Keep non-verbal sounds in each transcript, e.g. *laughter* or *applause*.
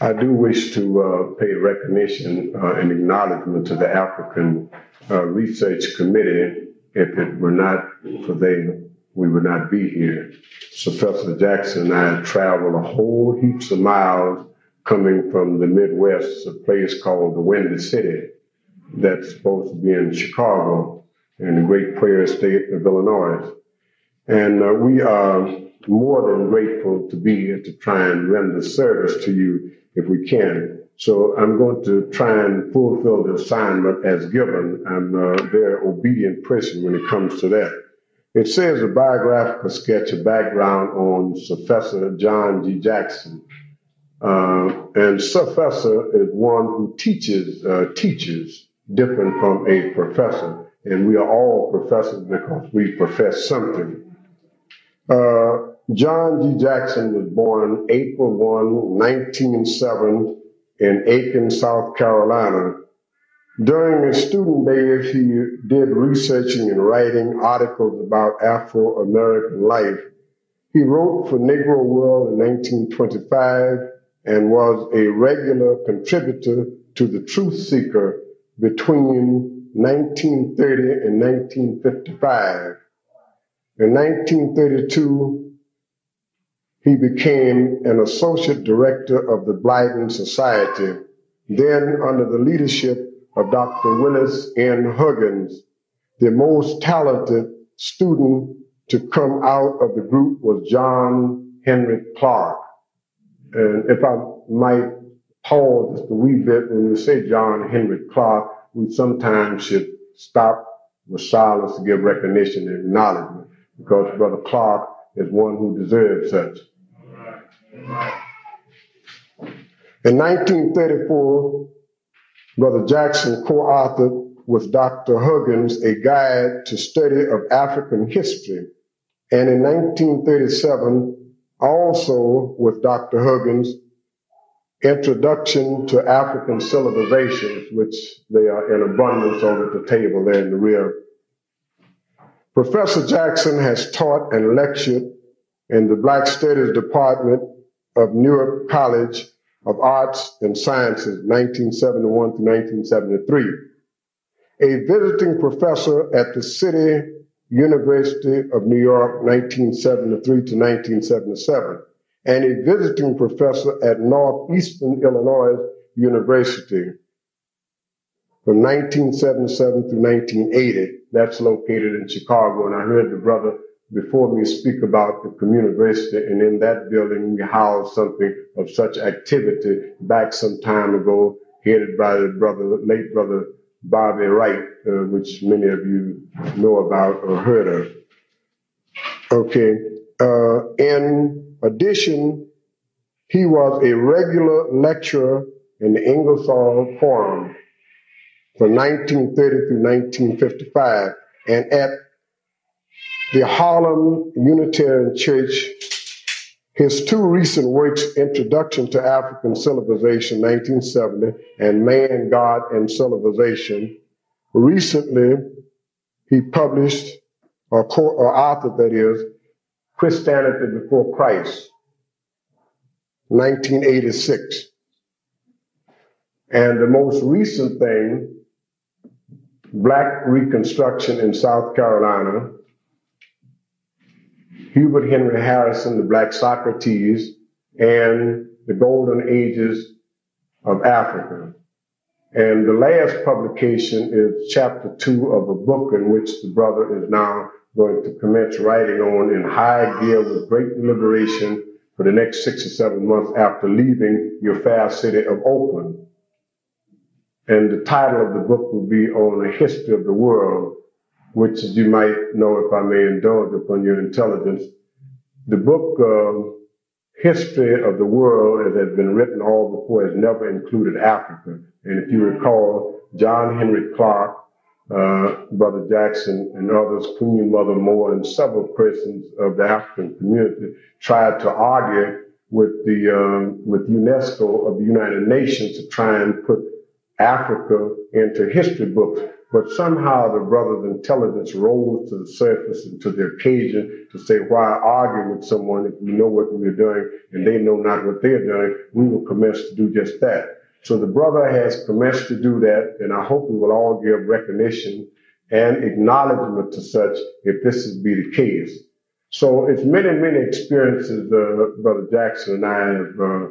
I do wish to uh, pay recognition uh, and acknowledgement to the African uh, Research Committee. If it were not for them, we would not be here. So Professor Jackson and I traveled a whole heaps of miles coming from the Midwest, a place called the Windy City that's supposed to be in Chicago in the great prairie state of Illinois. And uh, we are more than grateful to be here to try and render service to you if we can. So I'm going to try and fulfill the assignment as given. I'm a very obedient person when it comes to that. It says a biographical sketch, a background on Professor John G. Jackson. Uh, and professor is one who teaches uh, teachers different from a professor. And we are all professors because we profess something. Uh, John G. Jackson was born April 1, 1907 in Aiken, South Carolina. During his student days, he did researching and writing articles about Afro-American life. He wrote for Negro World in 1925 and was a regular contributor to The Truth Seeker between 1930 and 1955. In 1932, he became an associate director of the Blyden Society, then under the leadership of Dr. Willis N. Huggins. The most talented student to come out of the group was John Henrik Clarke. And if I might pause just a wee bit when we say John Henrik Clarke, we sometimes should stop with silence to give recognition and acknowledgement because Brother Clarke is one who deserves such. In 1934, Brother Jackson co-authored with Dr. Huggins a guide to study of African history. And in 1937, also with Dr. Huggins, Introduction to African Civilizations, which they are in abundance over at the table there in the rear. Professor Jackson has taught and lectured in the Black Studies Department of Newark College of Arts and Sciences, 1971 to 1973. A visiting professor at the City University of New York, 1973 to 1977, and a visiting professor at Northeastern Illinois University from 1977 to 1980. That's located in Chicago. And I heard the brother before me speak about the community and in that building we housed something of such activity back some time ago, headed by the brother, late brother Bobby Wright, uh, which many of you know about or heard of. Okay. Uh, in addition, he was a regular lecturer in the Ingersoll Forum from 1930 through 1955 and at the Harlem Unitarian Church, his two recent works, Introduction to African Civilization, 1970, and Man, God, and Civilization. Recently, he published, or, or authored that is, Christianity Before Christ, 1986. And the most recent thing, Black Reconstruction in South Carolina, Hubert Henry Harrison, The Black Socrates, and The Golden Ages of Africa. And the last publication is chapter two of a book in which the brother is now going to commence writing on in high gear with great deliberation for the next six or seven months after leaving your fair city of Oakland. And the title of the book will be on the history of the world which you might know if I may indulge upon your intelligence. The book uh, History of the World, as has been written all before, has never included Africa. And if you recall, John Henrik Clarke, uh, Brother Jackson, and others, Queen Mother Moore, and several persons of the African community tried to argue with the um, with UNESCO of the United Nations to try and put Africa into history books. But somehow the brother's intelligence rose to the surface and to the occasion to say, why argue with someone if we know what we're doing and they know not what they're doing? We will commence to do just that. So the brother has commenced to do that, and I hope we will all give recognition and acknowledgement to such if this is be the case. So it's many, many experiences uh, Brother Jackson and I have uh,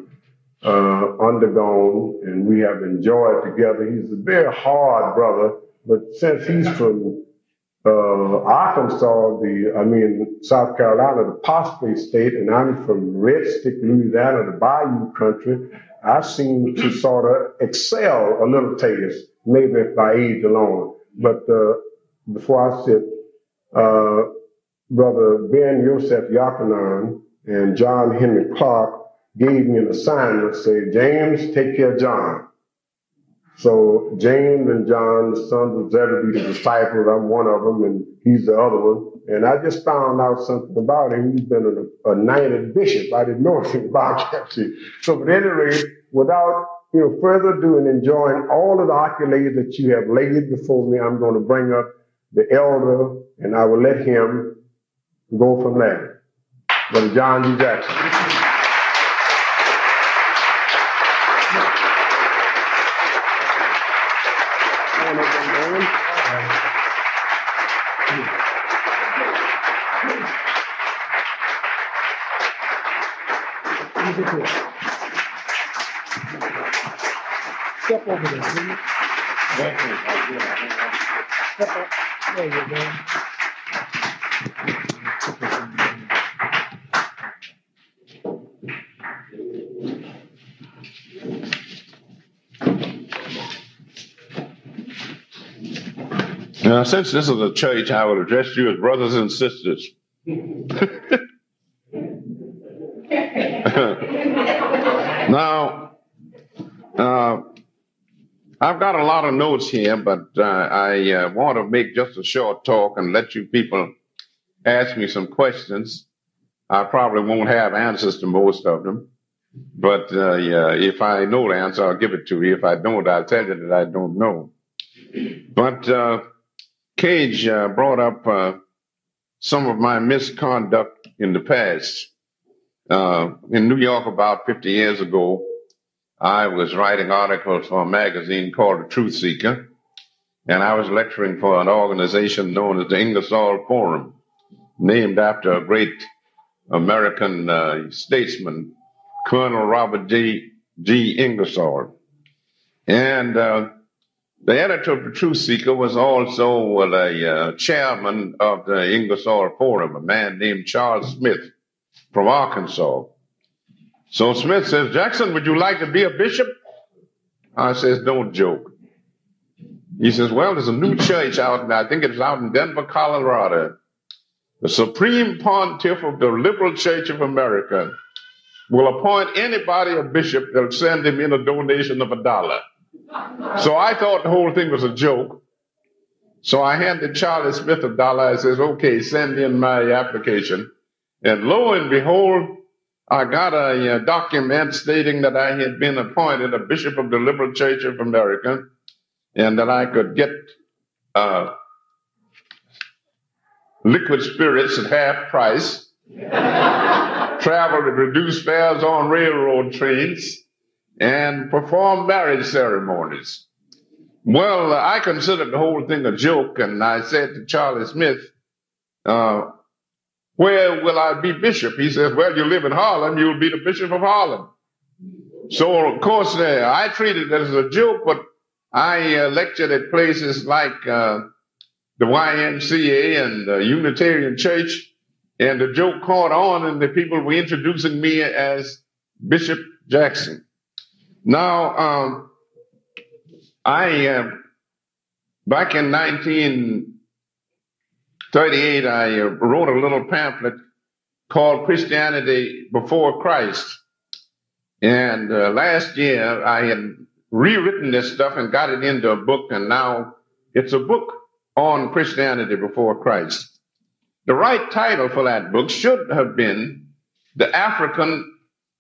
uh, undergone and we have enjoyed together. He's a very hard brother, but since he's from uh, Arkansas, the I mean South Carolina, the Postate State, and I'm from Red Stick, Louisiana, the Bayou Country, I seem to sort of excel a little taste, maybe by age alone. But uh, before I sit, uh, Brother Ben Yosef Jochannan and John Henrik Clarke gave me an assignment, say, James, take care of John. So James and John, the sons of Zebedee, the disciples, I'm one of them, and he's the other one. And I just found out something about him. He's been a, a knighted bishop. I didn't know *laughs* anything about that. So, but anyway, without you know further ado and enjoying all of the accolades that you have laid before me, I'm going to bring up the elder, and I will let him go from there. Brother John G. Jackson. Up. There you go. Now, since this is a church, I would address you as brothers and sisters. *laughs* now, uh, I've got a lot of notes here, but uh, I uh, want to make just a short talk and let you people ask me some questions. I probably won't have answers to most of them, but uh, yeah, if I know the answer, I'll give it to you. If I don't, I'll tell you that I don't know. But uh, Cage uh, brought up uh, some of my misconduct in the past. in New York about 50 years ago, I was writing articles for a magazine called The Truth Seeker, and I was lecturing for an organization known as the Ingersoll Forum, named after a great American uh, statesman, Colonel Robert G. G. Ingersoll. And uh, the editor of The Truth Seeker was also uh, chairman of the Ingersoll Forum, a man named Charles Smith from Arkansas. So Smith says, Jackson, would you like to be a bishop? I says, don't joke. He says, well, there's a new church out, there, I think it's out in Denver, Colorado. The Supreme Pontiff of the Liberal Church of America will appoint anybody a bishop that'll send him in a donation of a dollar. So I thought the whole thing was a joke. So I handed Charlie Smith a dollar. I says, okay, send in my application. And lo and behold, I got a, a, document stating that I had been appointed a bishop of the Liberal Church of America and that I could get uh, liquid spirits at half price, travel at reduced fares on railroad trains, and perform marriage ceremonies. Well, I considered the whole thing a joke, and I said to Charlie Smith, uh, where will I be bishop? He says, Well, you live in Harlem, you'll be the bishop of Harlem. So, of course, uh, I treated it as a joke, but I uh, lectured at places like uh, the YMCA and the Unitarian Church, and the joke caught on, and the people were introducing me as Bishop Jackson. Now, um, I, uh, back in 19, 38, I uh, wrote a little pamphlet called Christianity Before Christ. And uh, last year, I had rewritten this stuff and got it into a book, and now it's a book on Christianity before Christ. The right title for that book should have been The African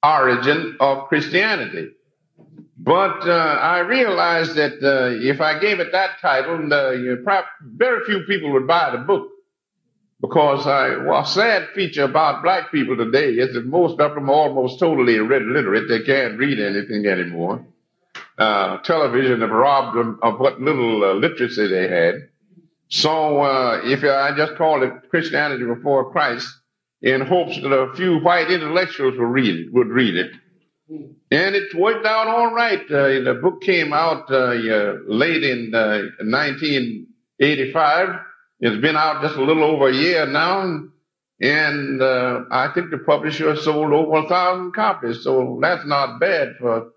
Origin of Christianity. But uh, I realized that uh, if I gave it that title, uh, you prob- very few people would buy the book. Because I, well, a sad feature about black people today is that most of them are almost totally illiterate. They can't read anything anymore. Uh, television have robbed them of what little uh, literacy they had. So uh, if I just called it Christianity before Christ, in hopes that a few white intellectuals would read it, would read it. And it worked out all right. Uh, the book came out uh, late in 1985. Uh, it's been out just a little over a year now. And uh, I think the publisher sold over a thousand copies. So that's not bad for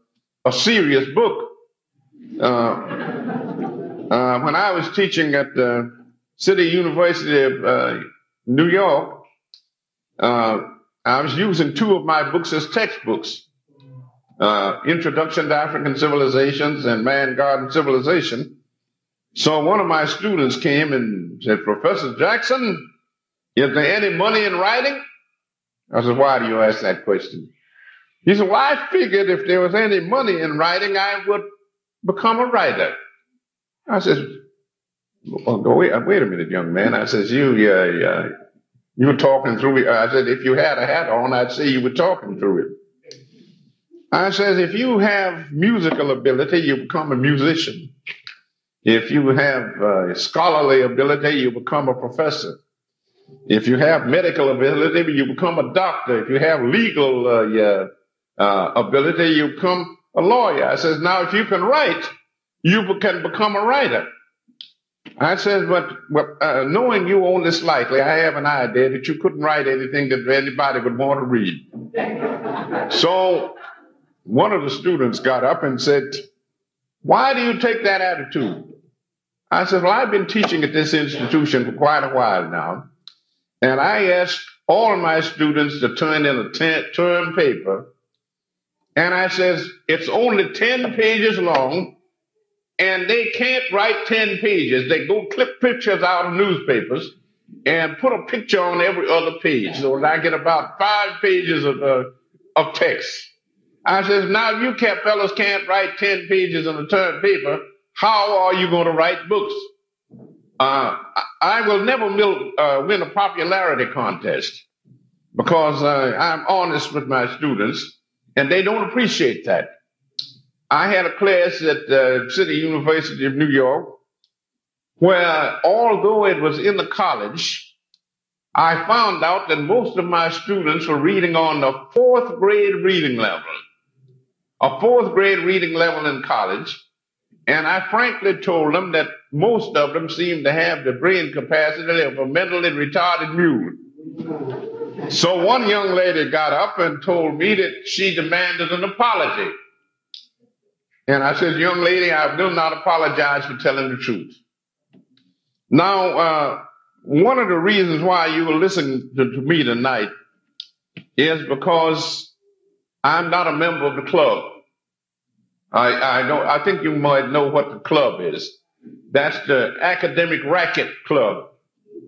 a serious book. Uh, uh, when I was teaching at the City University of New York, uh, I was using two of my books as textbooks. Uh, Introduction to African Civilizations and Man, and Civilization. So one of my students came and said, Professor Jackson, is there any money in writing? I said, why do you ask that question? He said, well, I figured if there was any money in writing, I would become a writer. I said, well, wait, wait a minute, young man. I says, you, uh, uh, you were talking through it. I said, if you had a hat on, I'd say you were talking through it. I said, if you have musical ability, you become a musician. If you have uh, scholarly ability, you become a professor. If you have medical ability, you become a doctor. If you have legal uh, uh, ability, you become a lawyer. I says, now if you can write, you can become a writer. I said, but, but uh, knowing you only slightly, I have an idea that you couldn't write anything that anybody would want to read. so one of the students got up and said, why do you take that attitude? I said, well, I've been teaching at this institution for quite a while now. And I asked all my students to turn in a term paper. And I says, it's only 10 pages long and they can't write 10 pages. They go clip pictures out of newspapers and put a picture on every other page. So I get about five pages of, uh, of text. I says, now you can't, fellas can't write 10 pages on a term paper. How are you going to write books? Uh, I will never mil- uh, win a popularity contest because uh, I'm honest with my students and they don't appreciate that. I had a class at the City University of New York where, although it was in the college, I found out that most of my students were reading on the fourth grade reading level, a fourth grade reading level in college. And I frankly told them that most of them seemed to have the brain capacity of a mentally retarded mule. So one young lady got up and told me that she demanded an apology. And I said, young lady, I will not apologize for telling the truth. Now, uh, one of the reasons why you will listen to, to me tonight is because I'm not a member of the club. I, I know, I think you might know what the club is. That's the academic racket club.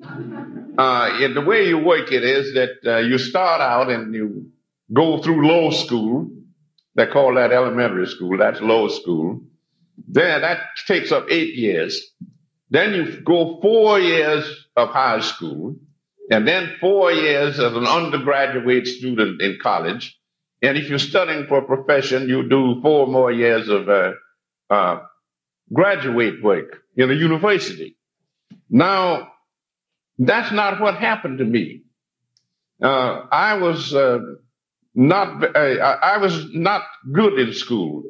Uh, and the way you work it is that uh, you start out and you go through law school they call that elementary school. That's low school. Then that takes up eight years. Then you go four years of high school and then four years as an undergraduate student in college. And if you're studying for a profession, you do four more years of uh, uh, graduate work in a university. Now, that's not what happened to me. Uh, I was uh, not, uh, I was not good in school.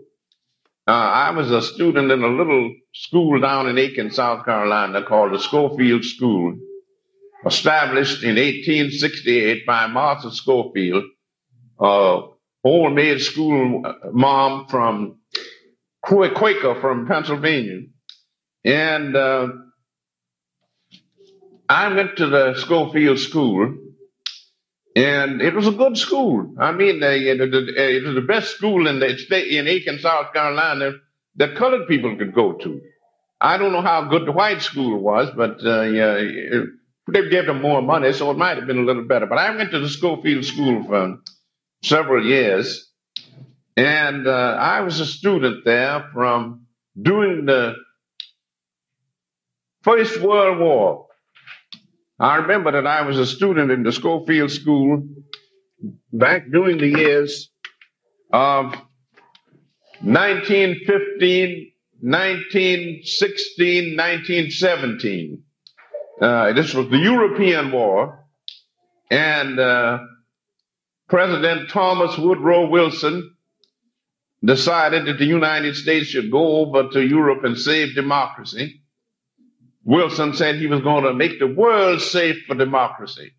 Uh, I was a student in a little school down in Aiken, South Carolina called the Schofield School, established in 1868 by Martha Schofield, uh, old maid school mom from Quaker from Pennsylvania. And uh, I went to the Schofield School and it was a good school. I mean, uh, it was the best school in the state in Aiken, South Carolina, that colored people could go to. I don't know how good the white school was, but uh, yeah, they gave them more money, so it might have been a little better. But I went to the Schofield School for several years, And uh, I was a student there from during the First World War. I remember that I was a student in the Schofield School back during the years of 1915, 1916, 1917. Uh, this was the European War, and uh, President Thomas Woodrow Wilson decided that the United States should go over to Europe and save democracy. Wilson said he was going to make the world safe for democracy.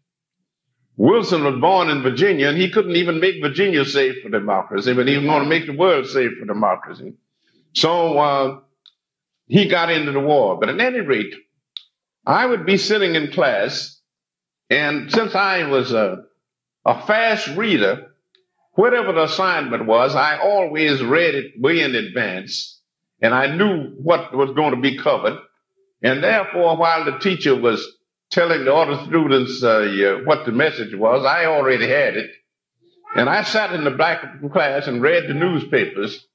Wilson was born in Virginia and he couldn't even make Virginia safe for democracy, but he was going to make the world safe for democracy. So uh, he got into the war. But at any rate, I would be sitting in class, and since I was a, a fast reader, whatever the assignment was, I always read it way in advance, and I knew what was going to be covered. And therefore, while the teacher was telling the other students uh, what the message was, I already had it. And I sat in the back of the class and read the newspapers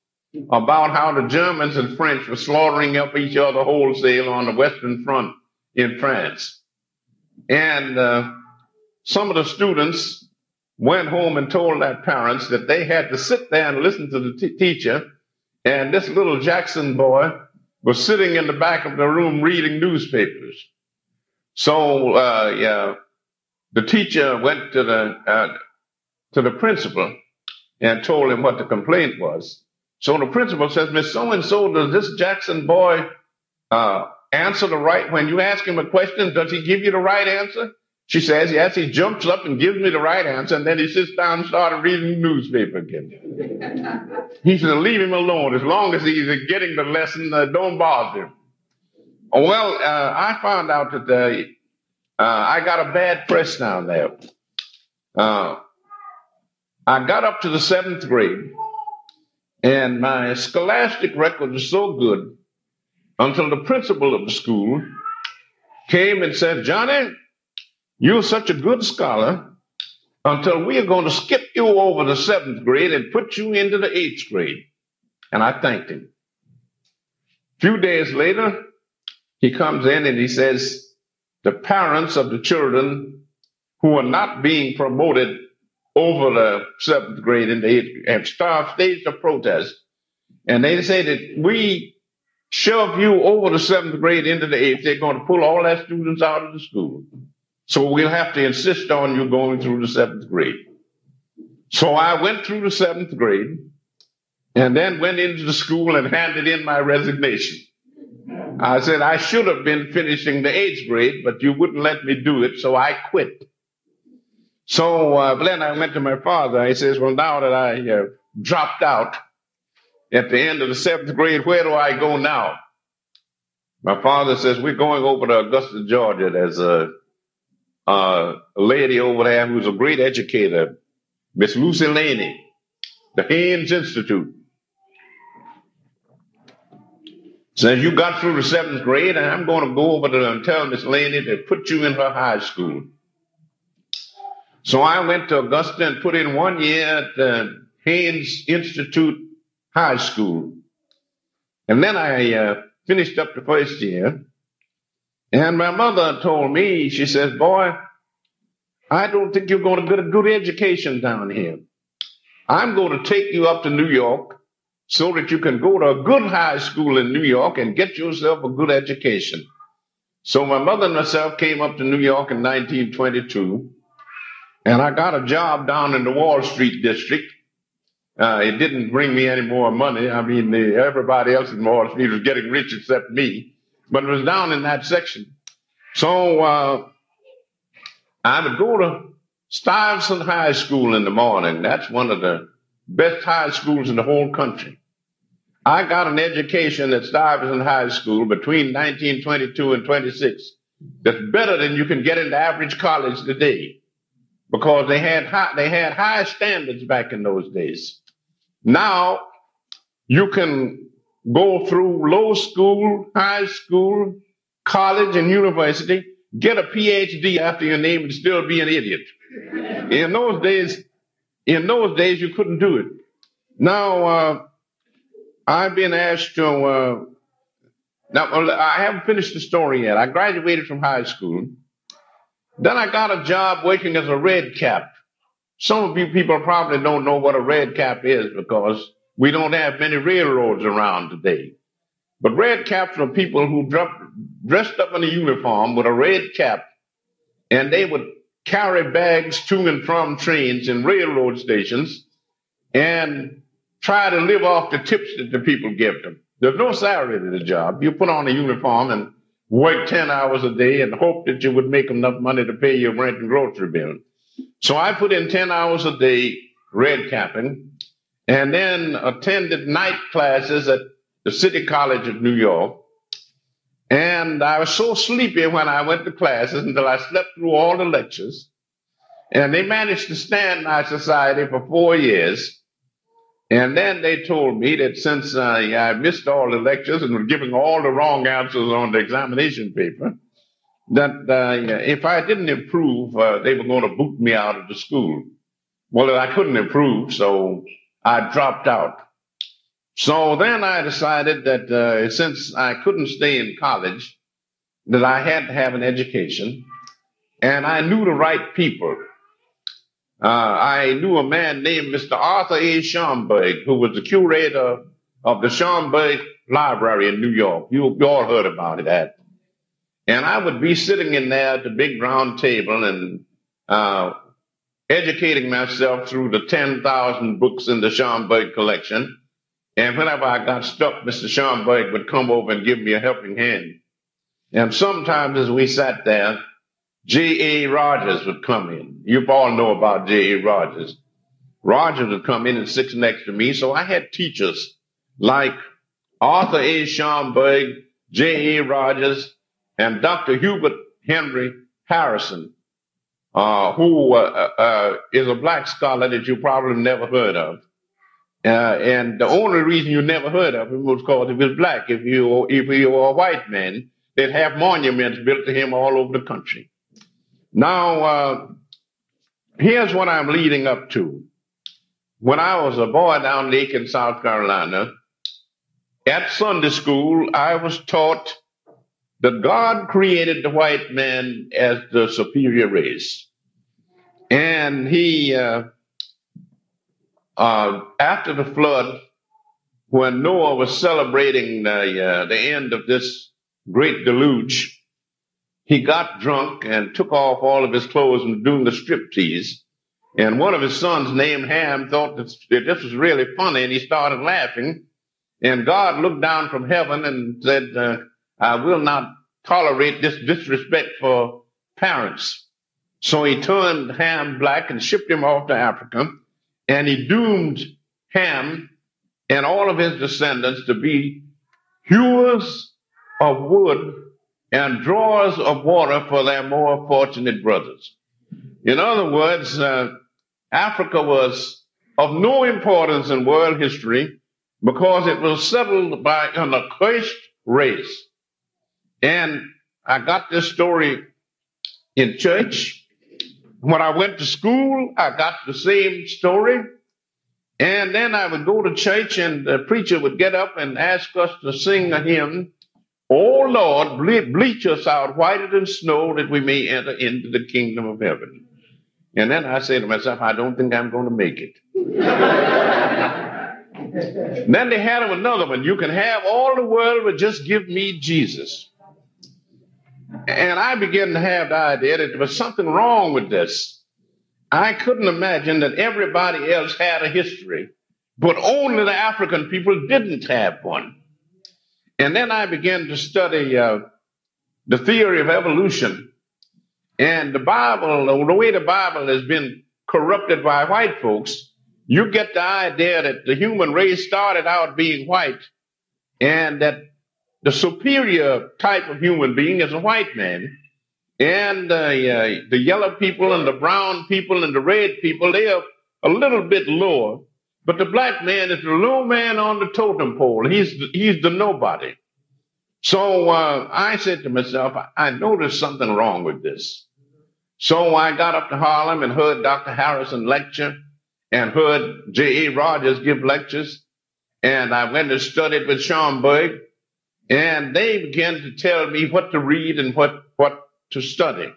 about how the Germans and French were slaughtering up each other wholesale on the Western Front in France. And uh, some of the students went home and told their parents that they had to sit there and listen to the t- teacher. And this little Jackson boy was sitting in the back of the room reading newspapers. So uh, yeah, the teacher went to the uh, to the principal and told him what the complaint was. So the principal says, Miss So and So, does this Jackson boy uh, answer the right, when you ask him a question, does he give you the right answer? She says, yes, he jumps up and gives me the right answer, and then he sits down and starts reading the newspaper again. he said, leave him alone. As long as he's getting the lesson, uh, don't bother him. Well, uh, I found out that uh, I got a bad press down there. Uh, I got up to the seventh grade, and my scholastic record was so good until the principal of the school came and said, Johnny, you're such a good scholar until we are going to skip you over the seventh grade and put you into the eighth grade. And I thanked him. A few days later, he comes in and he says, the parents of the children who are not being promoted over the seventh grade and the eighth have staged a protest. And they say that we shove you over the seventh grade into the eighth, they're going to pull all our students out of the school. So we'll have to insist on you going through the seventh grade. So I went through the seventh grade and then went into the school and handed in my resignation. I said I should have been finishing the eighth grade, but you wouldn't let me do it, so I quit. So uh, then I went to my father. He says, "Well, now that I uh, dropped out, at the end of the seventh grade, where do I go now? My father says, we're going over to Augusta, Georgia. There's a, a lady over there who's a great educator, Miss Lucy Laney, the Haines Institute. Says you got through the seventh grade, and I'm going to go over there and tell Miss Laney to put you in her high school. So I went to Augusta and put in one year at the Haines Institute high school. And then I uh, finished up the first year. And my mother told me, she says, boy, I don't think you're going to get a good education down here. I'm going to take you up to New York so that you can go to a good high school in New York and get yourself a good education. So my mother and myself came up to New York in 1922, and I got a job down in the Wall Street district uh, it didn't bring me any more money. I mean, the, everybody else in Wall Street was getting rich except me, but it was down in that section. So uh, I would go to Stuyvesant High School in the morning. That's one of the best high schools in the whole country. I got an education at Stuyvesant High School between 1922 and 26 that's better than you can get in the average college today because they had high, they had high standards back in those days. Now you can go through low school, high school, college, and university, get a PhD after your name and still be an idiot. In those days, in those days, you couldn't do it. Now, uh, I've been asked to, uh, now, I haven't finished the story yet. I graduated from high school. Then I got a job working as a red cap. Some of you people probably don't know what a red cap is because we don't have many railroads around today. But red caps are people who dressed up in a uniform with a red cap, and they would carry bags to and from trains and railroad stations and try to live off the tips that the people give them. There's no salary to the job. You put on a uniform and work 10 hours a day and hope that you would make enough money to pay your rent and grocery bill. So I put in 10 hours a day red capping and then attended night classes at the City College of New York. And I was so sleepy when I went to classes until I slept through all the lectures. And they managed to stand my society for four years. And then they told me that since uh, I missed all the lectures and was giving all the wrong answers on the examination paper, that uh, if I didn't improve, uh, they were going to boot me out of the school. Well, I couldn't improve, so I dropped out. So then I decided that uh, since I couldn't stay in college, that I had to have an education, and I knew the right people. Uh, I knew a man named Mr. Arthur A. Schomburg, who was the curator of the Schomburg Library in New York. You, you all heard about it, that. And I would be sitting in there at the big round table and uh, educating myself through the 10,000 books in the Schomburg collection. And whenever I got stuck, Mr. Schomburg would come over and give me a helping hand. And sometimes as we sat there, J.A. Rogers would come in. You all know about J.A. Rogers. Rogers would come in and sit next to me. So I had teachers like Arthur A. Schomburg, J.A. Rogers, and Dr. Hubert Henry Harrison, uh, who uh, uh, is a black scholar that you probably never heard of. Uh, and the only reason you never heard of him was because he was black. If you if you were a white man, they'd have monuments built to him all over the country. Now, uh, here's what I'm leading up to. When I was a boy down Lake in South Carolina, at Sunday school, I was taught that God created the white man as the superior race. And he uh, uh, after the flood, when Noah was celebrating the, uh, the end of this great deluge, he got drunk and took off all of his clothes and doing the striptease. And one of his sons named Ham thought that this was really funny and he started laughing. And God looked down from heaven and said, uh, I will not tolerate this disrespect for parents. So he turned Ham black and shipped him off to Africa and he doomed Ham and all of his descendants to be hewers of wood and drawers of water for their more fortunate brothers. In other words, uh, Africa was of no importance in world history because it was settled by an accursed race. And I got this story in church when I went to school, I got the same story. And then I would go to church and the preacher would get up and ask us to sing a hymn. Oh Lord, bleach us out whiter than snow that we may enter into the kingdom of heaven. And then I say to myself, I don't think I'm going to make it. *laughs* then they had another one. You can have all the world, but just give me Jesus. And I began to have the idea that there was something wrong with this. I couldn't imagine that everybody else had a history, but only the African people didn't have one. And then I began to study uh, the theory of evolution. And the Bible, the way the Bible has been corrupted by white folks, you get the idea that the human race started out being white and that the superior type of human being is a white man. And uh, the yellow people and the brown people and the red people, they are a little bit lower. But the black man is the low man on the totem pole. He's the, he's the nobody. So uh, I said to myself, I there's something wrong with this. So I got up to Harlem and heard Dr. Harrison lecture. and heard J.A. Rogers give lectures. And I went and studied with Schomburg. And they began to tell me what to read and what, what to study.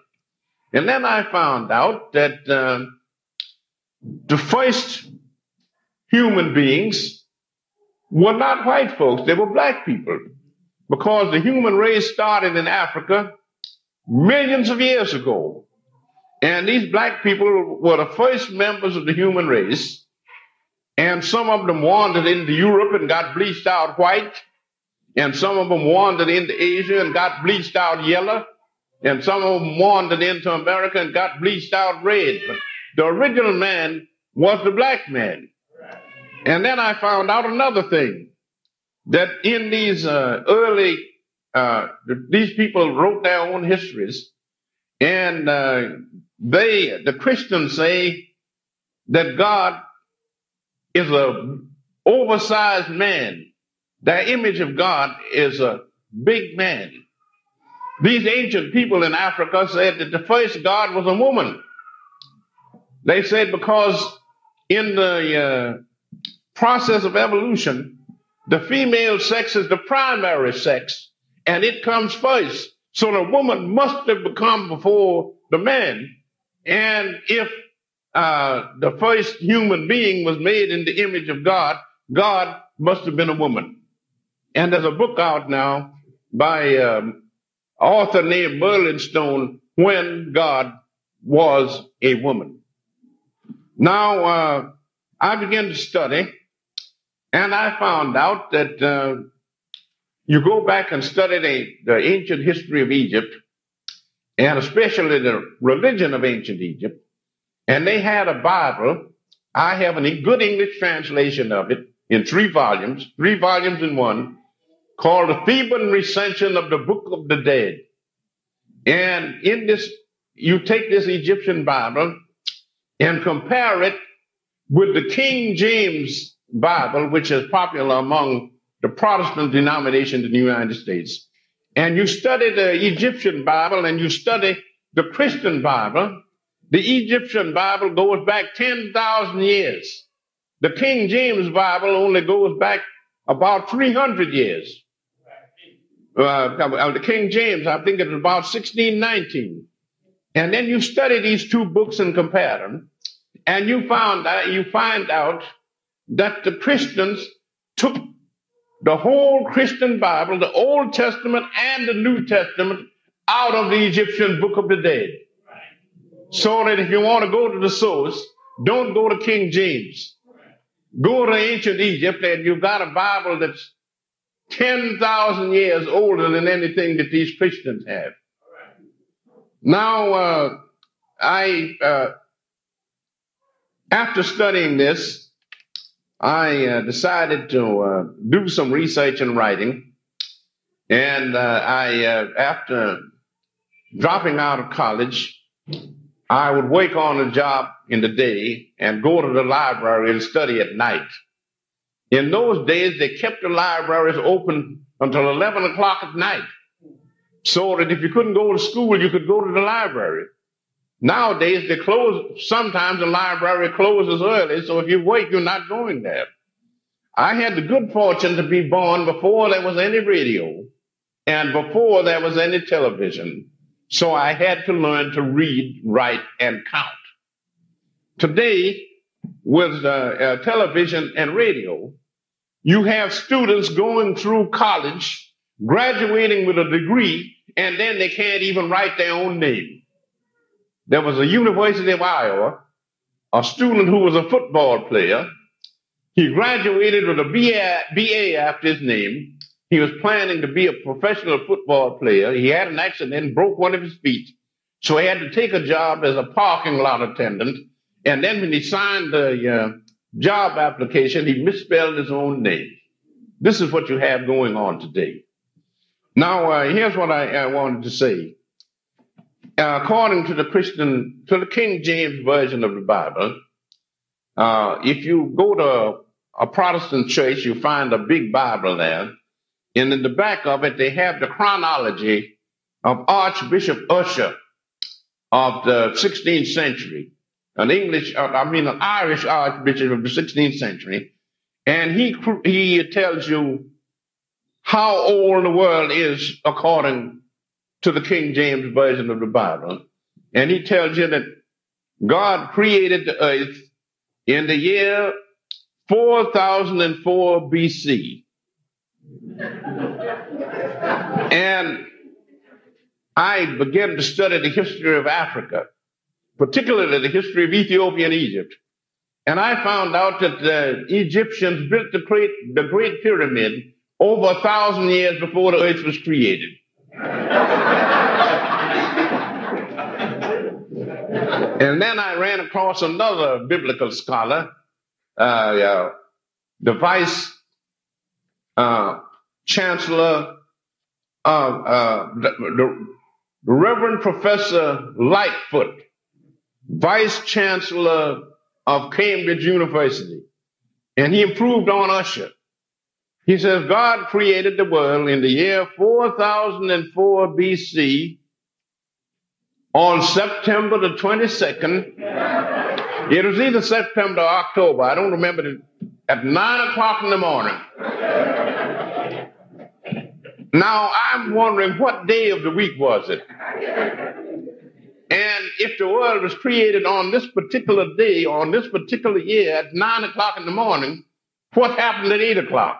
And then I found out that uh, the first human beings were not white folks, they were black people. Because the human race started in Africa millions of years ago. And these black people were the first members of the human race. And some of them wandered into Europe and got bleached out white. And some of them wandered into Asia and got bleached out yellow. And some of them wandered into America and got bleached out red. But the original man was the black man. And then I found out another thing that in these uh, early, uh, these people wrote their own histories, and uh, they, the Christians say that God is a oversized man. Their image of God is a big man. These ancient people in Africa said that the first God was a woman. They said because in the uh, process of evolution, the female sex is the primary sex and it comes first. So the woman must have become before the man. And if uh, the first human being was made in the image of God, God must have been a woman. And there's a book out now by um, author named Merlin Stone, When God Was a Woman. Now, uh, I began to study, and I found out that uh, you go back and study the, the ancient history of Egypt, and especially the religion of ancient Egypt, and they had a Bible. I have a good English translation of it in three volumes, three volumes in one, called the Theban Recension of the Book of the Dead. And in this, you take this Egyptian Bible and compare it with the King James Bible, which is popular among the Protestant denominations in the United States. And you study the Egyptian Bible and you study the Christian Bible. The Egyptian Bible goes back 10,000 years. The King James Bible only goes back about 300 years. Uh, uh, the King James, I think it was about 1619. And then you study these two books and compare them, and you found that you find out that the Christians took the whole Christian Bible, the Old Testament and the New Testament, out of the Egyptian Book of the Dead. So that if you want to go to the source, don't go to King James. Go to ancient Egypt and you've got a Bible that's 10,000 years older than anything that these Christians have. Now, uh, I, uh, after studying this, I uh, decided to uh, do some research and writing. And uh, I, uh, after dropping out of college, I would work on a job in the day and go to the library and study at night. In those days, they kept the libraries open until 11 o'clock at night. So that if you couldn't go to school, you could go to the library. Nowadays, they close, sometimes the library closes early, so if you wait, you're not going there. I had the good fortune to be born before there was any radio and before there was any television. So I had to learn to read, write, and count. Today, with uh, uh, television and radio, you have students going through college, graduating with a degree, and then they can't even write their own name. There was a University of Iowa, a student who was a football player. He graduated with a BA, BA after his name. He was planning to be a professional football player. He had an accident broke one of his feet. So he had to take a job as a parking lot attendant and then when he signed the uh, job application, he misspelled his own name. This is what you have going on today. Now, uh, here's what I, I, wanted to say. Uh, according to the Christian, to the King James Version of the Bible, uh, if you go to a Protestant church, you find a big Bible there. And in the back of it, they have the chronology of Archbishop Ussher of the 16th century. An English, uh, I mean, an Irish archbishop of the 16th century, and he he tells you how old the world is according to the King James version of the Bible, and he tells you that God created the earth in the year 4004 BC. And I began to study the history of Africa, particularly the history of Ethiopia and Egypt. And I found out that the Egyptians built the great, the great pyramid over a thousand years before the earth was created. *laughs* and then I ran across another biblical scholar, uh, the vice uh, chancellor of uh, the, the, Reverend Professor Lightfoot, vice chancellor of Cambridge University, and he improved on Ussher. He says God created the world in the year 4004 BC on September the 22nd. It was either September or October. I don't remember it. At nine o'clock in the morning. Now I'm wondering what day of the week was it? And if the world was created on this particular day, on this particular year, at nine o'clock in the morning, what happened at eight o'clock?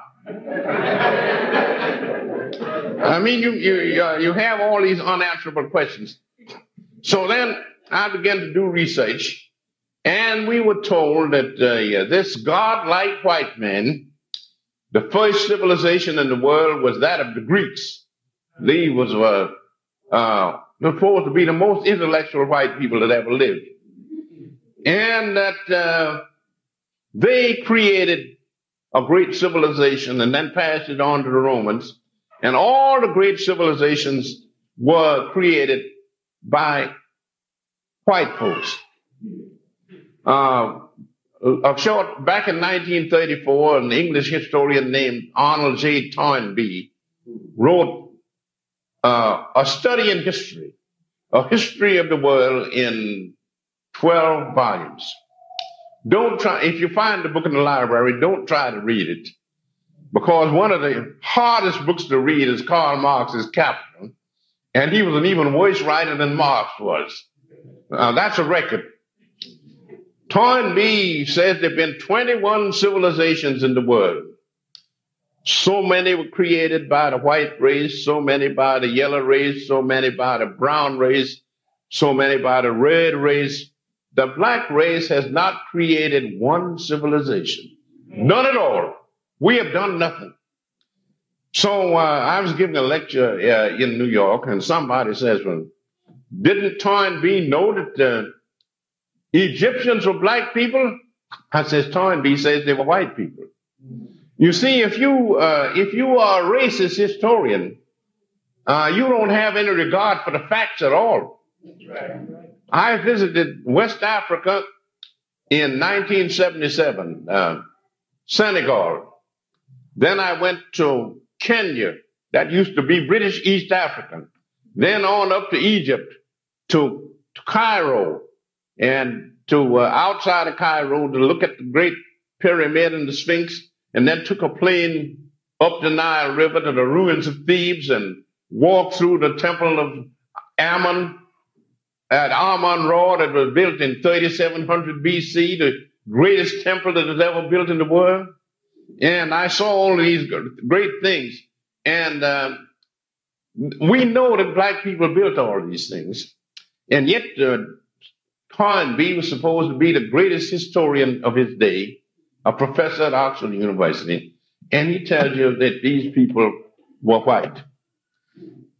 I mean, you, you, you have all these unanswerable questions. So then I began to do research, and we were told that uh, this godlike white man, the first civilization in the world was that of the Greeks. They was uh, uh, supposed to be the most intellectual white people that ever lived, and that uh, they created a great civilization and then passed it on to the Romans, and all the great civilizations were created by white folks. Uh, a short back in 1934, an English historian named Arnold J. Toynbee wrote uh, a study in history, a history of the world in 12 volumes. Don't try, if you find the book in the library, don't try to read it. Because one of the hardest books to read is Karl Marx's Capital. And he was an even worse writer than Marx was. Uh, that's a record. Toynbee says there have been 21 civilizations in the world. So many were created by the white race, so many by the yellow race, so many by the brown race, so many by the red race. The black race has not created one civilization. None at all. We have done nothing. So uh, I was giving a lecture uh, in New York, and somebody says, "Well, didn't Toynbee know that the Egyptians were black people?" I says, "Toynbee says they were white people." You see, if you uh, if you are a racist historian, uh, you don't have any regard for the facts at all. I visited West Africa in 1977, uh, Senegal. Then I went to Kenya. That used to be British East African. Then on up to Egypt, to, to Cairo, and to uh, outside of Cairo to look at the Great Pyramid and the Sphinx, and then took a plane up the Nile River to the ruins of Thebes and walked through the temple of Ammon at Amun Ra that was built in 3700 BC, the greatest temple that was ever built in the world. And I saw all these great things. And uh, we know that black people built all these things. And yet, uh, Toynbee was supposed to be the greatest historian of his day, a professor at Oxford University. And he tells you that these people were white.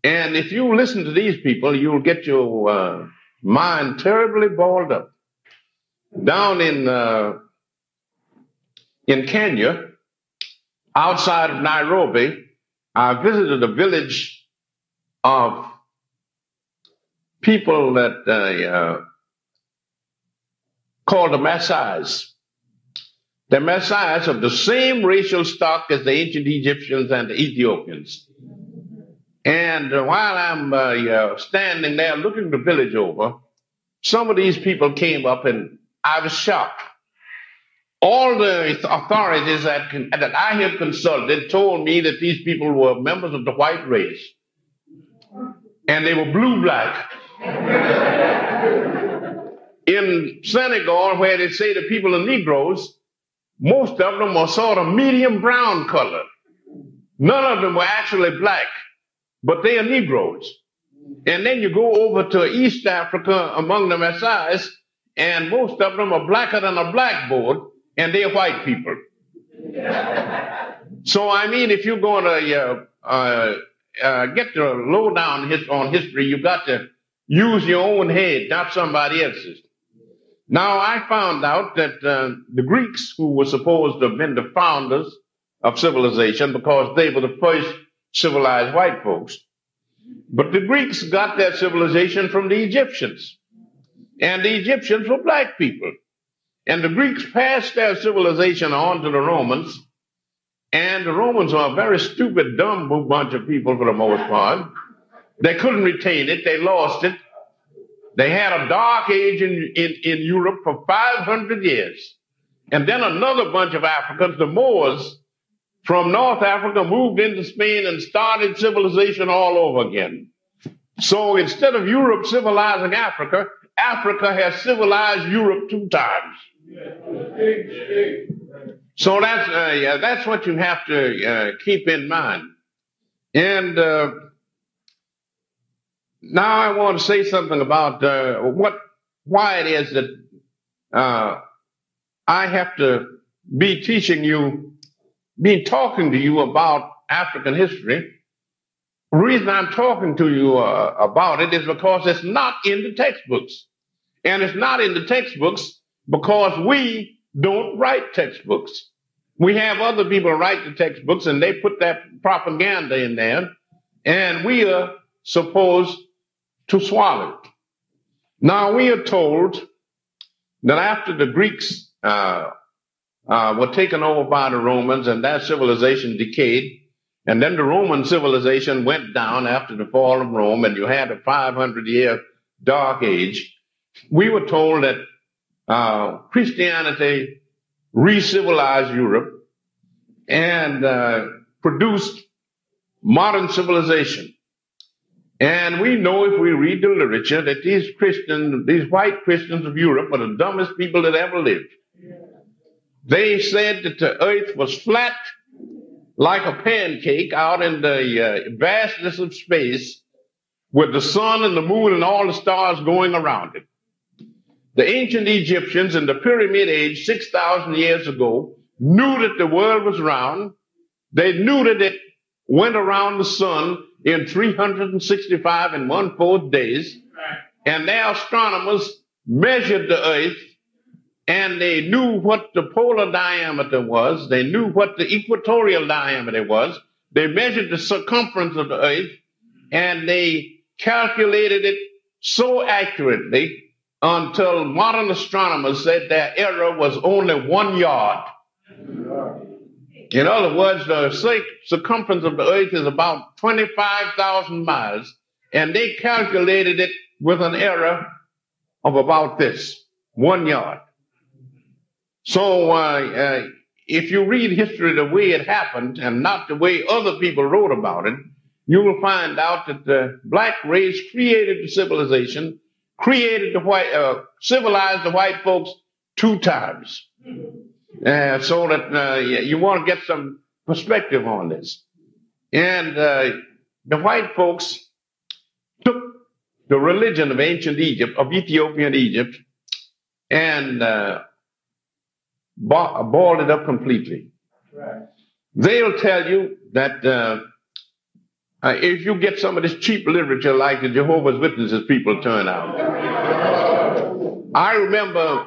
And if you listen to these people, you'll get your uh, mind terribly balled up. Down in uh, in Kenya, outside of Nairobi, I visited a village of people that uh, called the Maasai's. The Maasais of the same racial stock as the ancient Egyptians and the Ethiopians. And uh, while I'm uh, standing there looking the village over, some of these people came up and I was shocked. All the authorities that, that I had consulted told me that these people were members of the white race. And they were blue black. *laughs* In Senegal, where they say the people are Negroes, most of them are sort of medium brown color. None of them were actually black, but they are Negroes. And then you go over to East Africa among the Maasais, and most of them are blacker than a blackboard, and they're white people. *laughs* so, I mean, if you're going to uh, uh, uh, get the lowdown his, on history, you've got to use your own head, not somebody else's. Now, I found out that uh, the Greeks, who were supposed to have been the founders of civilization because they were the first civilized white folks, but the Greeks got their civilization from the Egyptians. And the Egyptians were black people. And the Greeks passed their civilization on to the Romans. And the Romans are a very stupid, dumb bunch of people for the most part. They couldn't retain it. They lost it. They had a dark age in, in, in Europe for 500 years. And then another bunch of Africans, the Moors, from North Africa moved into Spain and started civilization all over again. So instead of Europe civilizing Africa, Africa has civilized Europe two times. So that's uh, yeah, that's what you have to uh, keep in mind. And uh, now I want to say something about uh, what why it is that uh, I have to be teaching you be talking to you about African history. The reason I'm talking to you uh, about it is because it's not in the textbooks. And it's not in the textbooks because we don't write textbooks. We have other people write the textbooks and they put that propaganda in there and we are supposed to swallow it. Now we are told that after the Greeks uh, uh, were taken over by the Romans and that civilization decayed. And then the Roman civilization went down after the fall of Rome and you had a 500 year dark age. We were told that uh, Christianity re-civilized Europe and uh, produced modern civilization. And we know if we read the literature that these Christians, these white Christians of Europe are the dumbest people that ever lived. They said that the earth was flat like a pancake out in the uh, vastness of space with the sun and the moon and all the stars going around it. The ancient Egyptians in the pyramid age, 6,000 years ago, knew that the world was round. They knew that it went around the sun in 365 and one fourth days. And their astronomers measured the earth and they knew what the polar diameter was. They knew what the equatorial diameter was. They measured the circumference of the earth and they calculated it so accurately until modern astronomers said their error was only one yard. In other words, the circumference of the earth is about 25,000 miles, and they calculated it with an error of about this one yard. So, uh, uh, if you read history the way it happened and not the way other people wrote about it, you will find out that the black race created the civilization, created the white, uh, civilized the white folks two times. Uh, so that uh, you want to get some perspective on this. And uh, the white folks took the religion of ancient Egypt, of Ethiopian Egypt, and uh, boiled it up completely. Right. They'll tell you that uh, uh, if you get some of this cheap literature like the Jehovah's Witnesses people turn out. *laughs* I remember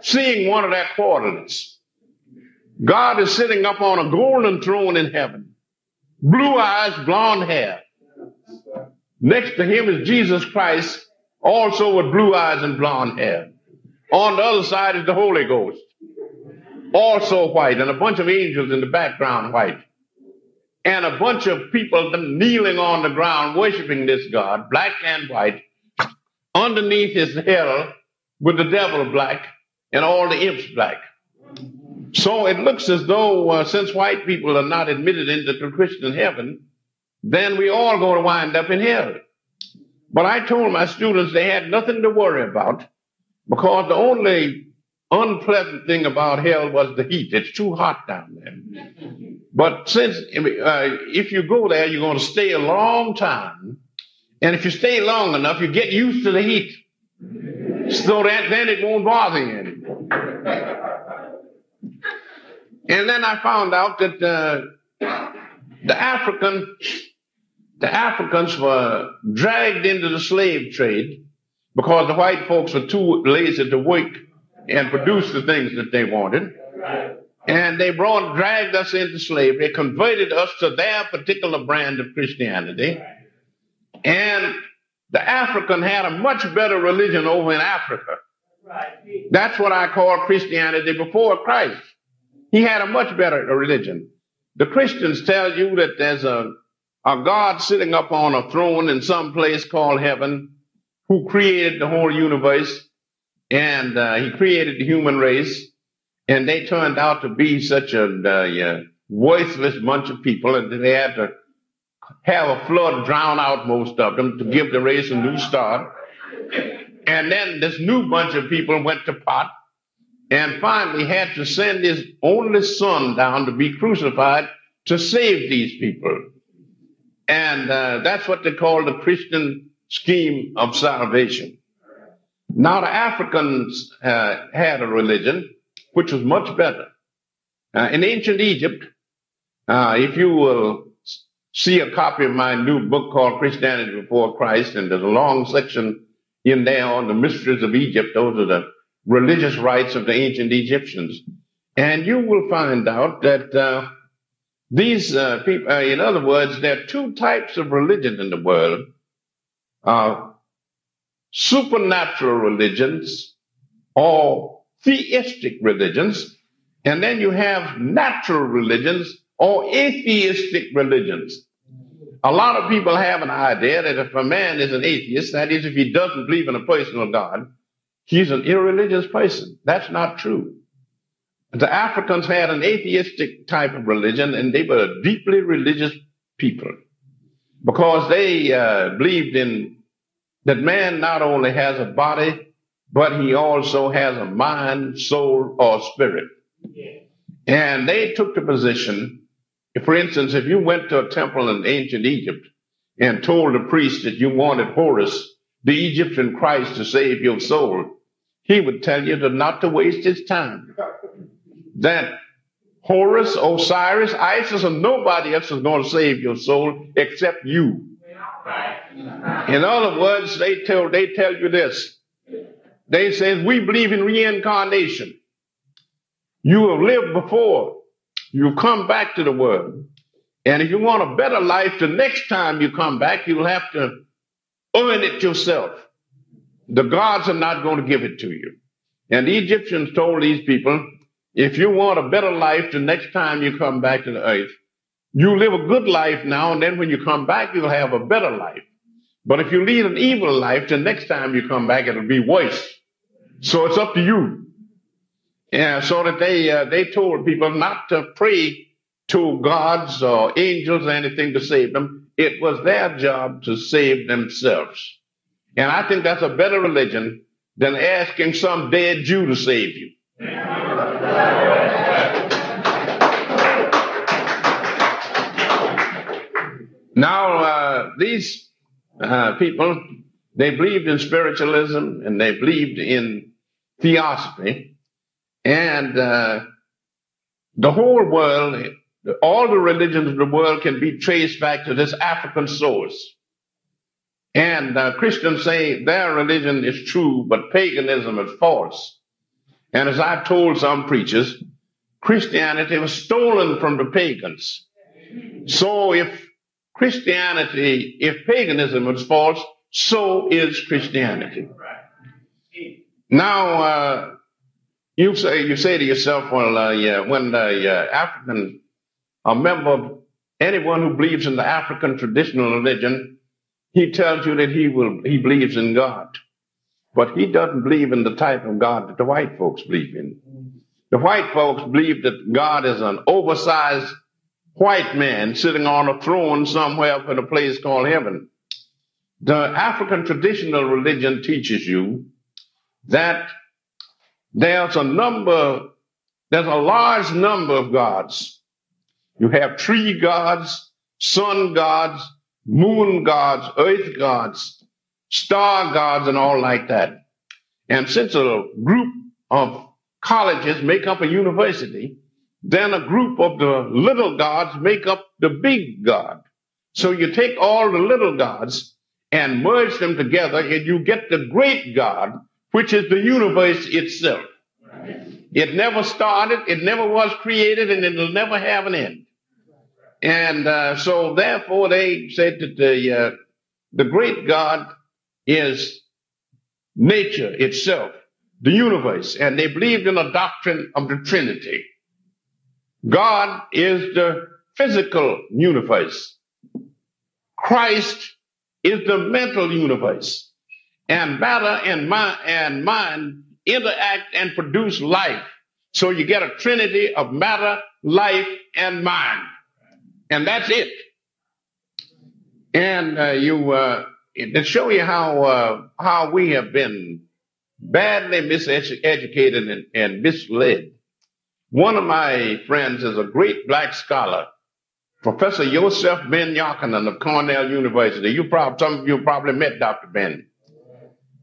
seeing one of their quarterlies. God is sitting up on a golden throne in heaven. Blue eyes, blonde hair. Next to him is Jesus Christ, also with blue eyes and blonde hair. On the other side is the Holy Ghost, also white, and a bunch of angels in the background white. And a bunch of people kneeling on the ground worshiping this God, black and white. Underneath his hell, with the devil black and all the imps black. So it looks as though uh, since white people are not admitted into the Christian heaven, then we all going to wind up in hell. But I told my students they had nothing to worry about because the only unpleasant thing about hell was the heat. It's too hot down there. But since uh, if you go there, you're going to stay a long time. And if you stay long enough, you get used to the heat. So that then it won't bother you. And then I found out that uh, the African, the Africans were dragged into the slave trade because the white folks were too lazy to work and produce the things that they wanted. And they brought, dragged us into slavery, converted us to their particular brand of Christianity. And the African had a much better religion over in Africa. That's what I call Christianity before Christ. He had a much better religion. The Christians tell you that there's a, a God sitting up on a throne in some place called heaven who created the whole universe and uh, he created the human race and they turned out to be such a uh, worthless bunch of people and they had to have a flood drown out most of them to give the race a new start. And then this new bunch of people went to pot and finally had to send his only son down to be crucified to save these people. And uh, that's what they call the Christian scheme of salvation. Now the Africans uh, had a religion which was much better. Uh, in ancient Egypt, uh, if you will see a copy of my new book called Christianity Before Christ, and there's a long section in there on the mysteries of Egypt. Those are the religious rites of the ancient Egyptians. And you will find out that uh, these uh, people, uh, in other words, there are two types of religion in the world. Uh, supernatural religions or theistic religions. And then you have natural religions or atheistic religions. A lot of people have an idea that if a man is an atheist, that is, if he doesn't believe in a personal God, he's an irreligious person. That's not true. The Africans had an atheistic type of religion, and they were deeply religious people because they uh, believed in that man not only has a body, but he also has a mind, soul, or spirit. And they took the position, for instance, if you went to a temple in ancient Egypt and told the priest that you wanted Horus, the Egyptian Christ, to save your soul, he would tell you to not to waste his time. That Horus, Osiris, Isis, and nobody else is going to save your soul except you. In other words, they tell, they tell you this. They say, we believe in reincarnation. You have lived before. You come back to the world. And if you want a better life, the next time you come back, you'll have to earn it yourself. The gods are not going to give it to you. And the Egyptians told these people, if you want a better life the next time you come back to the earth, you live a good life now, and then when you come back, you'll have a better life. But if you lead an evil life, the next time you come back, it'll be worse. So it's up to you. Yeah, so that they uh, they told people not to pray to gods or angels or anything to save them. It was their job to save themselves. And I think that's a better religion than asking some dead Jew to save you. Now, uh, these uh, people, they believed in spiritualism and they believed in theosophy. And uh, the whole world, all the religions of the world can be traced back to this African source. And uh, Christians say their religion is true, but paganism is false. And as I've told some preachers, Christianity was stolen from the pagans. So if Christianity, if paganism is false, so is Christianity. Now, uh, you say you say to yourself, well, uh, when the uh, African, a member of anyone who believes in the African traditional religion, he tells you that he will he believes in God. but he doesn't believe in the type of God that the white folks believe in. The white folks believe that God is an oversized white man sitting on a throne somewhere up in a place called heaven. The African traditional religion teaches you that there's a number, there's a large number of gods. You have tree gods, sun gods, moon gods, earth gods, star gods, and all like that. And since a group of colleges make up a university, then a group of the little gods make up the big God. So you take all the little gods and merge them together and you get the great God, which is the universe itself. It never started, it never was created, and it'll never have an end. And uh, so, therefore, they said that the uh, the great God is nature itself, the universe, and they believed in a doctrine of the Trinity. God is the physical universe. Christ is the mental universe. And matter and mind, and mind interact and produce life. So you get a trinity of matter, life, and mind. And that's it. And uh, you, uh, to show you how, uh, how we have been badly miseducated and, and misled. One of my friends is a great black scholar, Professor Yosef Ben Jochannan of Cornell University. You probably, some of you probably met Dr. Ben.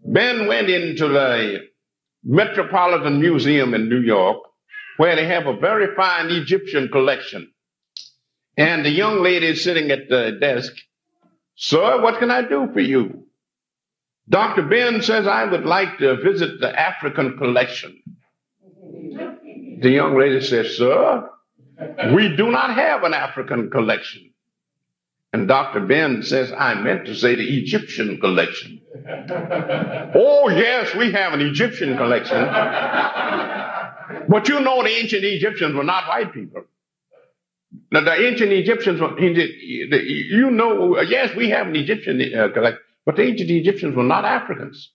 Ben went into the Metropolitan Museum in New York, where they have a very fine Egyptian collection. And the young lady sitting at the desk. Sir, what can I do for you? Dr. Ben says, I would like to visit the African collection. The young lady says, Sir, we do not have an African collection. And Dr. Ben says, I meant to say the Egyptian collection. oh, yes, we have an Egyptian collection. but you know, the ancient Egyptians were not white people. Now, the ancient Egyptians, were, you know, yes, we have an Egyptian uh, collection, but the ancient Egyptians were not Africans.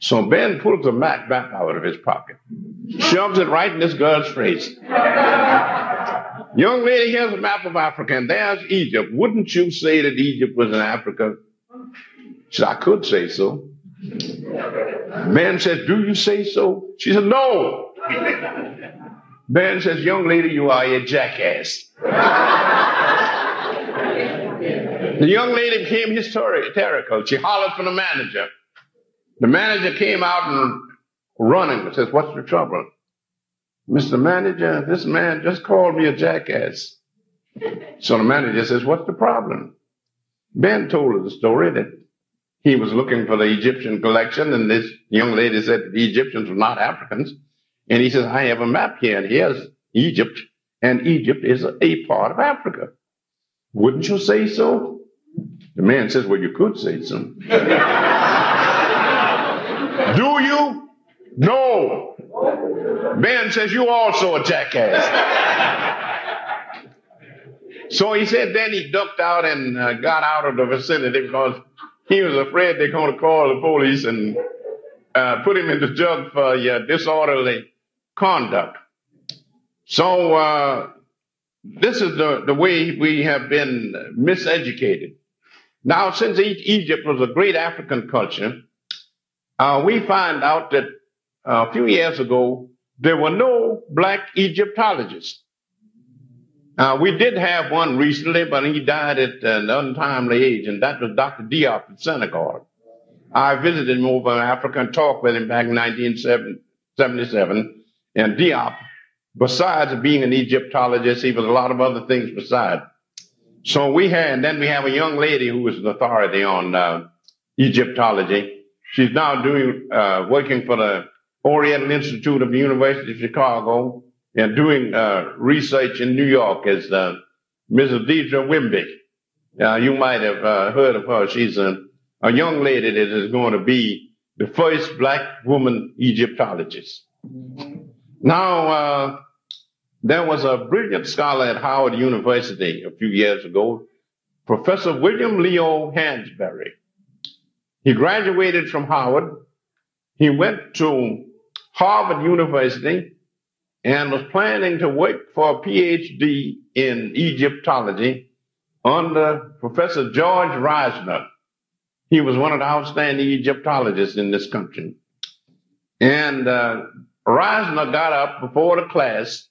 So Ben pulls a map back out of his pocket, shoves it right in this girl's face. Young lady, here's a map of Africa, and there's Egypt. Wouldn't you say that Egypt was in Africa? She said, I could say so. Ben says, Do you say so? She said, No. Ben says, Young lady, you are a jackass. the young lady became hysterical. She hollered for the manager. The manager came out and running and says, What's the trouble? Mr. Manager, this man just called me a jackass. So the manager says, What's the problem? Ben told her the story that he was looking for the Egyptian collection, and this young lady said the Egyptians were not Africans. And he says, I have a map here, and here's Egypt, and Egypt is a part of Africa. Wouldn't you say so? The man says, Well, you could say so. *laughs* Do you? No. Ben says, You also a jackass. so he said, then he ducked out and uh, got out of the vicinity because he was afraid they're going to call the police and uh, put him in the jug for uh, disorderly conduct. So, uh, this is the, the way we have been miseducated. Now, since Egypt was a great African culture, uh, we find out that uh, a few years ago, there were no black Egyptologists. Uh, we did have one recently, but he died at an untimely age, and that was Dr. Diop in Senegal. I visited him over in Africa and talked with him back in 1977. And Diop, besides being an Egyptologist, he was a lot of other things besides. So we had, and then we have a young lady who was an authority on uh, Egyptology. She's now doing, uh, working for the Oriental Institute of the University of Chicago and doing uh, research in New York as uh, Mrs. Deidre Wimby. Uh, you might have uh, heard of her. She's a, a young lady that is going to be the first black woman Egyptologist. Mm-hmm. Now, uh, there was a brilliant scholar at Howard University a few years ago, Professor William Leo Hansberry. He graduated from Howard he went to Harvard University and was planning to work for a PhD in Egyptology under Professor George Reisner. He was one of the outstanding Egyptologists in this country. And uh, Reisner got up before the class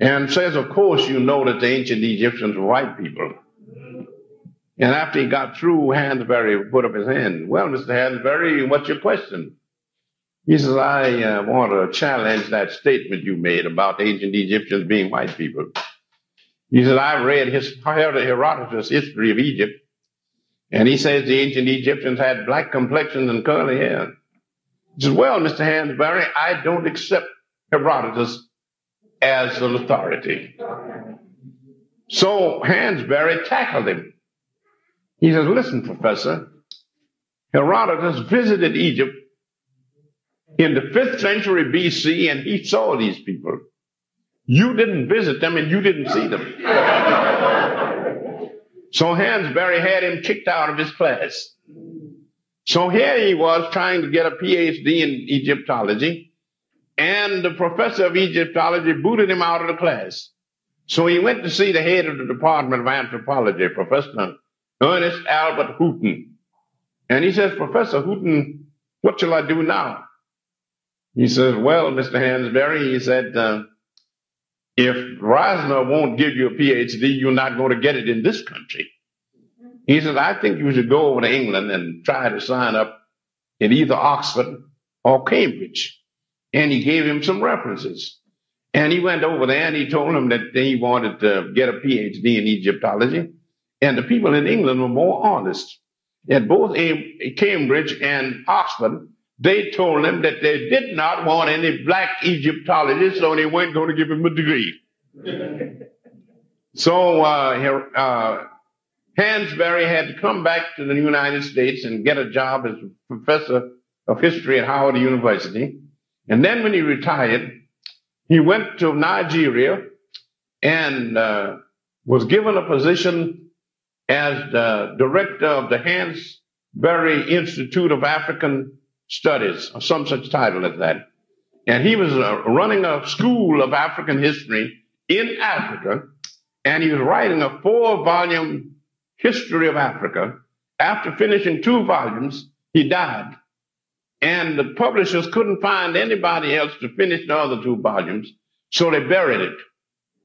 and says, Of course, you know that the ancient Egyptians were white people. And after he got through, Hansberry put up his hand. Well, Mr. Hansberry, what's your question? He says, I uh, want to challenge that statement you made about ancient Egyptians being white people. He says, I've read his, Herodotus' history of Egypt, and he says the ancient Egyptians had black complexions and curly hair. He says, well, Mr. Hansberry, I don't accept Herodotus as an authority. So Hansberry tackled him. He says, listen, professor, Herodotus visited Egypt in the fifth century BC and he saw these people. You didn't visit them and you didn't see them. so Hansberry had him kicked out of his class. So here he was trying to get a PhD in Egyptology and the professor of Egyptology booted him out of the class. So he went to see the head of the Department of Anthropology, Professor Ernest Albert Hooton. And he says, Professor Hooton, what shall I do now? He says, well, Mr. Hansberry, he said, uh, if Reisner won't give you a PhD, you're not going to get it in this country. He says, I think you should go over to England and try to sign up in either Oxford or Cambridge and he gave him some references. And he went over there and he told him that he wanted to get a PhD in Egyptology. And the people in England were more honest. At both Cambridge and Oxford, they told him that they did not want any black Egyptologists, so they weren't going to give him a degree. *laughs* so uh, uh, Hansberry had to come back to the United States and get a job as a professor of history at Howard University. And then when he retired, he went to Nigeria and uh, was given a position as the director of the Hansberry Institute of African Studies, or some such title as that. And he was uh, running a school of African history in Africa, and he was writing a four volume history of Africa. After finishing two volumes, he died and the publishers couldn't find anybody else to finish the other two volumes, so they buried it.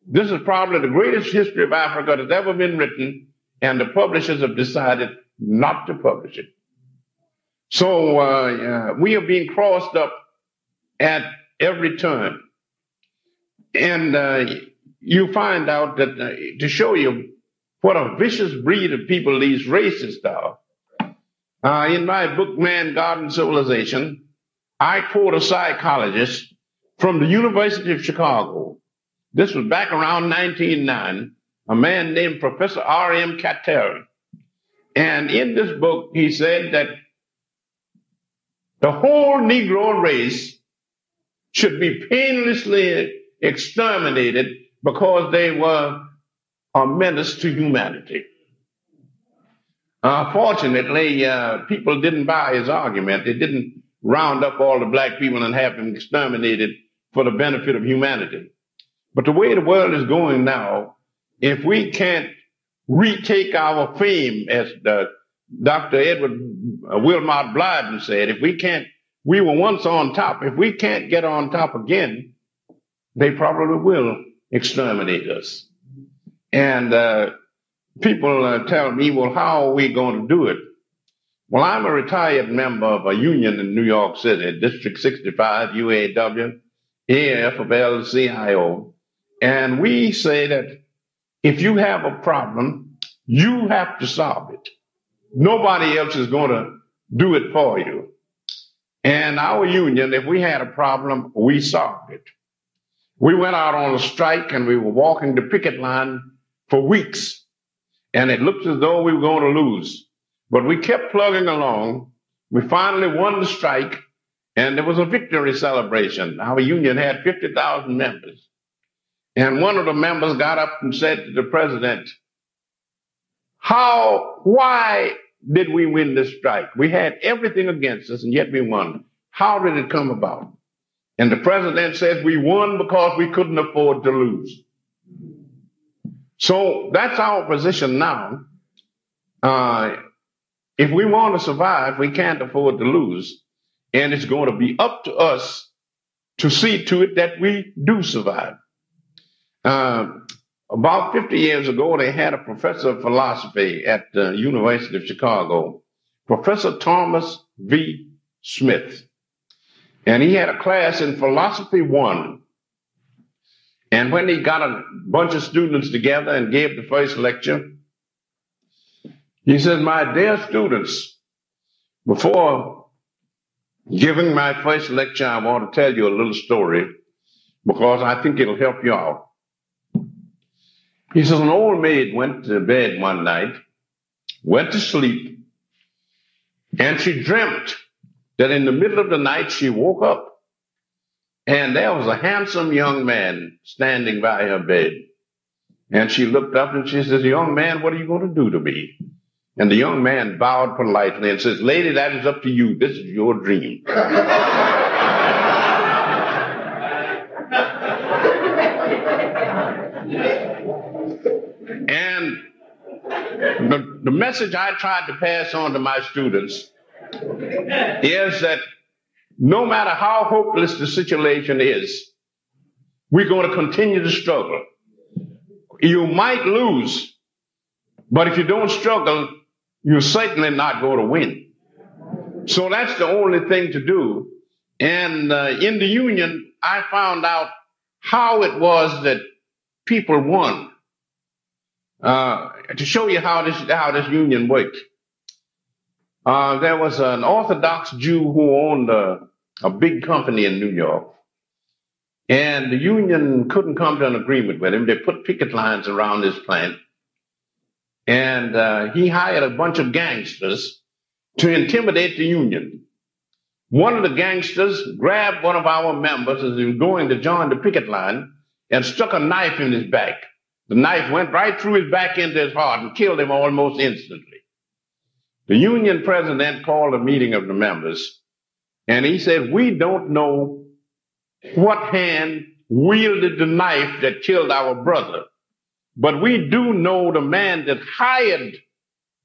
This is probably the greatest history of Africa that's ever been written, and the publishers have decided not to publish it. So uh, we are being crossed up at every turn. And uh, you find out that uh, to show you what a vicious breed of people these racists are, uh, in my book, Man, God, and Civilization, I quote a psychologist from the University of Chicago. This was back around 1909, a man named Professor R.M. Cattell. And in this book, he said that the whole Negro race should be painlessly exterminated because they were a menace to humanity. Uh, fortunately, uh, people didn't buy his argument. They didn't round up all the black people and have them exterminated for the benefit of humanity. But the way the world is going now, if we can't retake our fame, as the, Dr. Edward uh, Wilmot Blyden said, if we can't, we were once on top. If we can't get on top again, they probably will exterminate us. And uh, people uh, tell me, well, how are we going to do it? Well, I'm a retired member of a union in New York City, District 65, UAW, AFL-CIO. And we say that if you have a problem, you have to solve it. Nobody else is going to do it for you. And our union, if we had a problem, we solved it. We went out on a strike and we were walking the picket line for weeks and it looked as though we were going to lose. But we kept plugging along. We finally won the strike, and there was a victory celebration. Our union had 50,000 members. And one of the members got up and said to the president, How, why did we win this strike? We had everything against us, and yet we won. how did it come about? And the president says we won because we couldn't afford to lose. So that's our position now. Uh, if we want to survive, we can't afford to lose. And it's going to be up to us to see to it that we do survive. Uh, about 50 years ago, they had a professor of philosophy at the University of Chicago, Professor Thomas V. Smith. And he had a class in philosophy one. And when he got a bunch of students together and gave the first lecture, he said, My dear students, before giving my first lecture, I want to tell you a little story because I think it'll help you out. He says, An old maid went to bed one night, went to sleep, and she dreamt that in the middle of the night she woke up and there was a handsome young man standing by her bed. And she looked up and she says, Young man, what are you going to do to me? And the young man bowed politely and says, Lady, that is up to you. This is your dream. *laughs* and the, the message I tried to pass on to my students is that no matter how hopeless the situation is, we're going to continue to struggle. You might lose, but if you don't struggle, you're certainly not going to win. So that's the only thing to do. And uh, in the union, I found out how it was that people won. Uh, to show you how this how this union worked. Uh, there was an Orthodox Jew who owned a, a big company in New York. And the union couldn't come to an agreement with him. They put picket lines around his plant. And uh, he hired a bunch of gangsters to intimidate the union. One of the gangsters grabbed one of our members as he was going to join the picket line and stuck a knife in his back. The knife went right through his back into his heart and killed him almost instantly. The union president called a meeting of the members and he said, We don't know what hand wielded the knife that killed our brother, but we do know the man that hired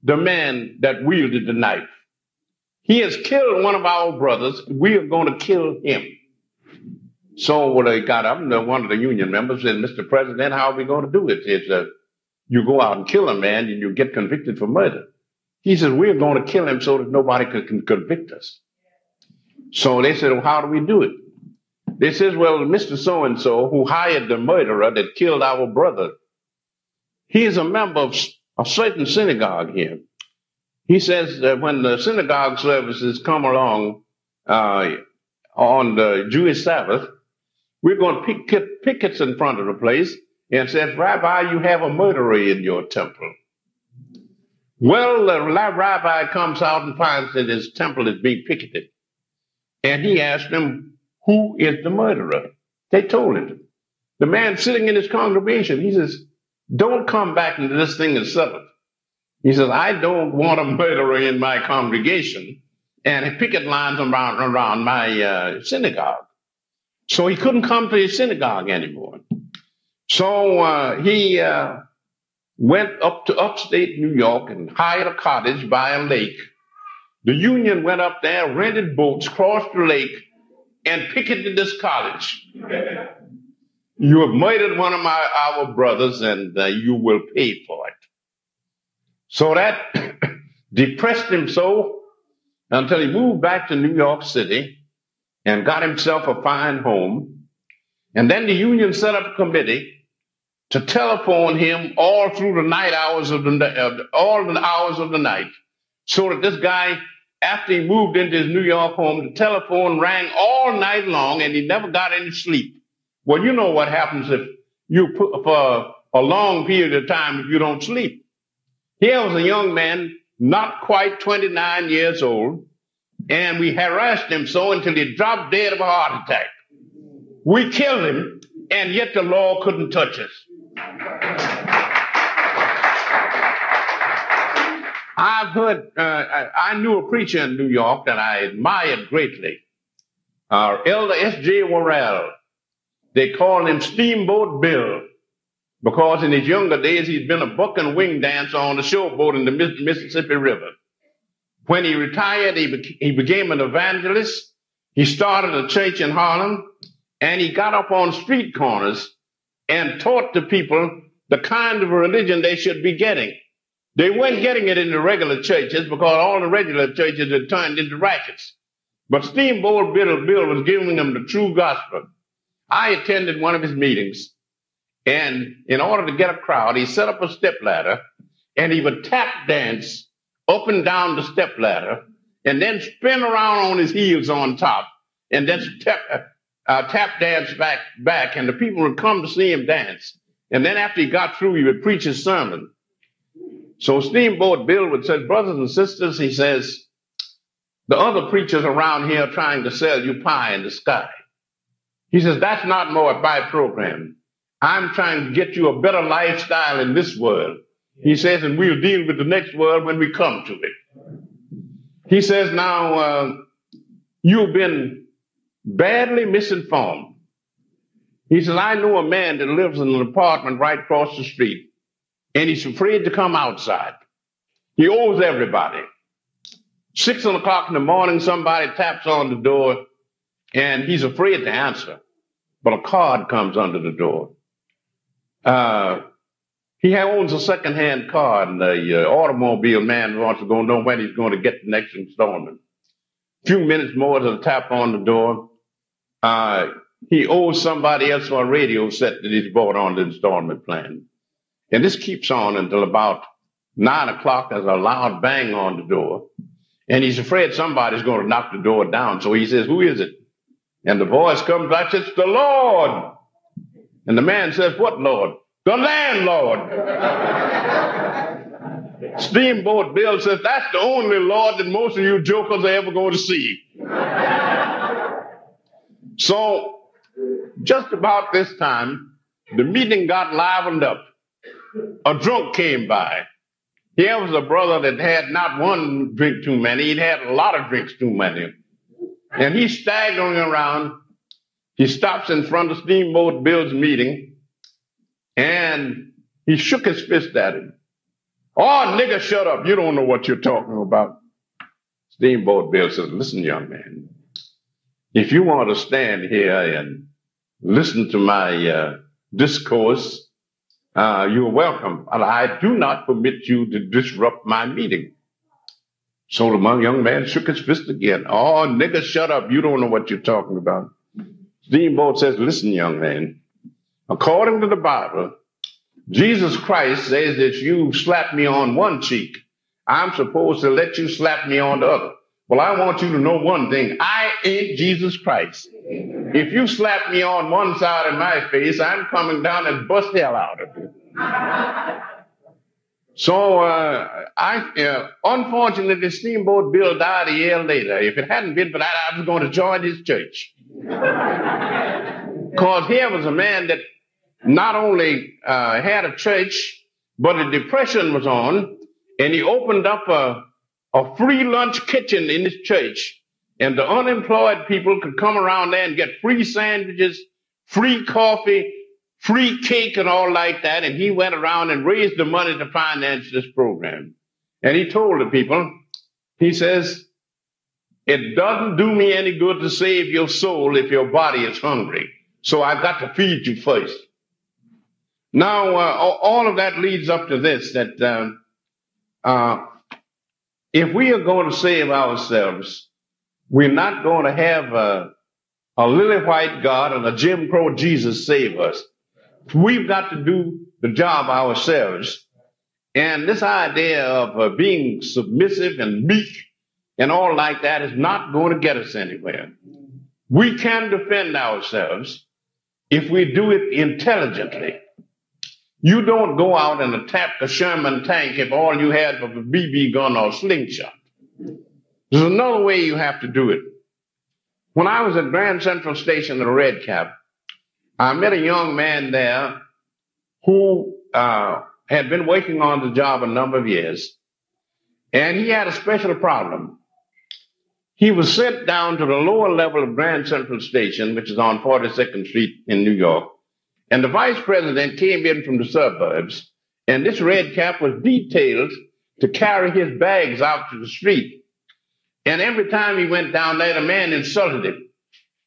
the man that wielded the knife. He has killed one of our brothers. We are going to kill him. So when they got up, one of the union members said, Mr. President, how are we going to do it? It's you go out and kill a man and you get convicted for murder. He says, we're going to kill him so that nobody can convict us. So they said, well, how do we do it? They says, well, Mr. So-and-so who hired the murderer that killed our brother, he is a member of a certain synagogue here. He says that when the synagogue services come along uh, on the Jewish Sabbath, we're going to picket pickets in front of the place and says, Rabbi, you have a murderer in your temple. Well, the rabbi comes out and finds that his temple is being picketed. And he asked them, Who is the murderer? They told him. The man sitting in his congregation, he says, Don't come back into this thing and settle. He says, I don't want a murderer in my congregation and picket lines around, around my uh, synagogue. So he couldn't come to his synagogue anymore. So uh, he uh, went up to upstate New York and hired a cottage by a lake. The union went up there, rented boats, crossed the lake, and picketed this college. You have murdered one of my our brothers, and uh, you will pay for it. So that *coughs* depressed him so until he moved back to New York City and got himself a fine home. And then the union set up a committee to telephone him all through the night hours of the uh, all the hours of the night, so that this guy, after he moved into his New York home, the telephone rang all night long, and he never got any sleep. Well, you know what happens if you put for a long period of time if you don't sleep. Here was a young man, not quite 29 years old, and we harassed him so until he dropped dead of a heart attack. We killed him, and yet the law couldn't touch us. I've heard, uh, I, knew a preacher in New York that I admired greatly. our elder S.J. Worrell. They called him Steamboat Bill because in his younger days he'd been a buck and wing dancer on the showboat in the Mississippi River. When he retired, he, be- he became an evangelist. He started a church in Harlem and he got up on street corners and taught the people the kind of religion they should be getting. They weren't getting it in the regular churches because all the regular churches had turned into rackets. But Steamboat Bill, Bill was giving them the true gospel. I attended one of his meetings, and in order to get a crowd, he set up a step ladder and he would tap dance up and down the step ladder and then spin around on his heels on top and then tap, uh, tap dance back, back, and the people would come to see him dance. And then after he got through, he would preach his sermon. So Steamboat Bill would say, brothers and sisters, he says, the other preachers around here trying to sell you pie in the sky. He says, that's not more my program. I'm trying to get you a better lifestyle in this world. He says, and we'll deal with the next world when we come to it. He says, now, uh, you've been badly misinformed. He says, I know a man that lives in an apartment right across the street, and he's afraid to come outside. He owes everybody. Six o'clock in the morning, somebody taps on the door, and he's afraid to answer. But a card comes under the door. Uh, he owns a second-hand car, and the uh, automobile man wants to go know when he's going to get the next installment. A few minutes more to the tap on the door. Uh, he owes somebody else for a radio set that he's bought on the installment plan. And this keeps on until about nine o'clock. There's a loud bang on the door. And he's afraid somebody's going to knock the door down. So he says, Who is it? And the voice comes back, It's the Lord. And the man says, What Lord? The landlord. Steamboat Bill says, That's the only Lord that most of you jokers are ever going to see. so, just about this time, the meeting got livened up. A drunk came by. Here was a brother that had not one drink too many, he'd had a lot of drinks too many. And he's staggering around. He stops in front of Steamboat Bill's meeting and he shook his fist at him. Oh, nigga, shut up. You don't know what you're talking about. Steamboat Bill says, Listen, young man, if you want to stand here and listen to my uh, discourse, uh, you're welcome. But I do not permit you to disrupt my meeting. So the young man shook his fist again. Oh, nigga, shut up. You don't know what you're talking about. Steamboat says, listen, young man, according to the Bible, Jesus Christ says that you slap me on one cheek. I'm supposed to let you slap me on the other. Well, I want you to know one thing. I ain't Jesus Christ. If you slap me on one side of my face, I'm coming down and bust hell out of you. So, uh, I, uh, unfortunately, Steamboat Bill died a year later. If it hadn't been for that, I was going to join his church. Cause here was a man that not only, uh, had a church, but a depression was on, and he opened up a, a free lunch kitchen in his church. And the unemployed people could come around there and get free sandwiches, free coffee, free cake and all like that. And he went around and raised the money to finance this program. And he told the people, he says, it doesn't do me any good to save your soul if your body is hungry. So I've got to feed you first. Now, uh, all of that leads up to this, that, uh, uh, if we are going to save ourselves, we're not going to have a, a lily white God and a Jim Crow Jesus save us. We've got to do the job ourselves. And this idea of uh, being submissive and meek and all like that is not going to get us anywhere. We can defend ourselves if we do it intelligently. You don't go out and attack a Sherman tank if all you had was a BB gun or a slingshot. There's another way you have to do it. When I was at Grand Central Station at Red Cap, I met a young man there who uh, had been working on the job a number of years, and he had a special problem. he was sent down to the lower level of Grand Central Station, which is on 42nd Street in New York. And the vice president came in from the suburbs, and this red cap was detailed to carry his bags out to the street. And every time he went down there, the man insulted him.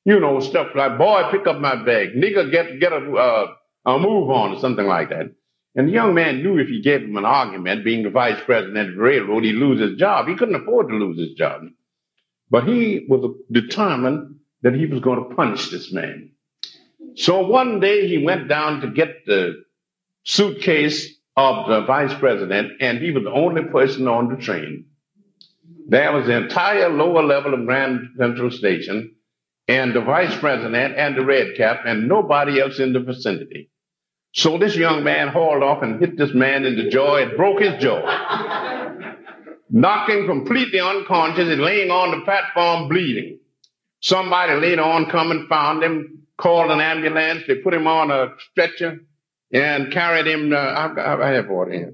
You know, stuff like, boy, pick up my bag. Nigga, get, get a, uh, a move on or something like that. And the young man knew if he gave him an argument, being the vice president of the railroad, he'd lose his job. He couldn't afford to lose his job. But he was determined that he was going to punish this man. So one day he went down to get the suitcase of the vice president, and he was the only person on the train. There was the entire lower level of Grand Central Station, and the vice president and the red cap, and nobody else in the vicinity. So this young man hauled off and hit this man in the jaw and broke his jaw. Knocked him completely unconscious and laying on the platform bleeding. Somebody later on come and found him, called an ambulance. They put him on a stretcher and carried him. Uh, I, I have water here.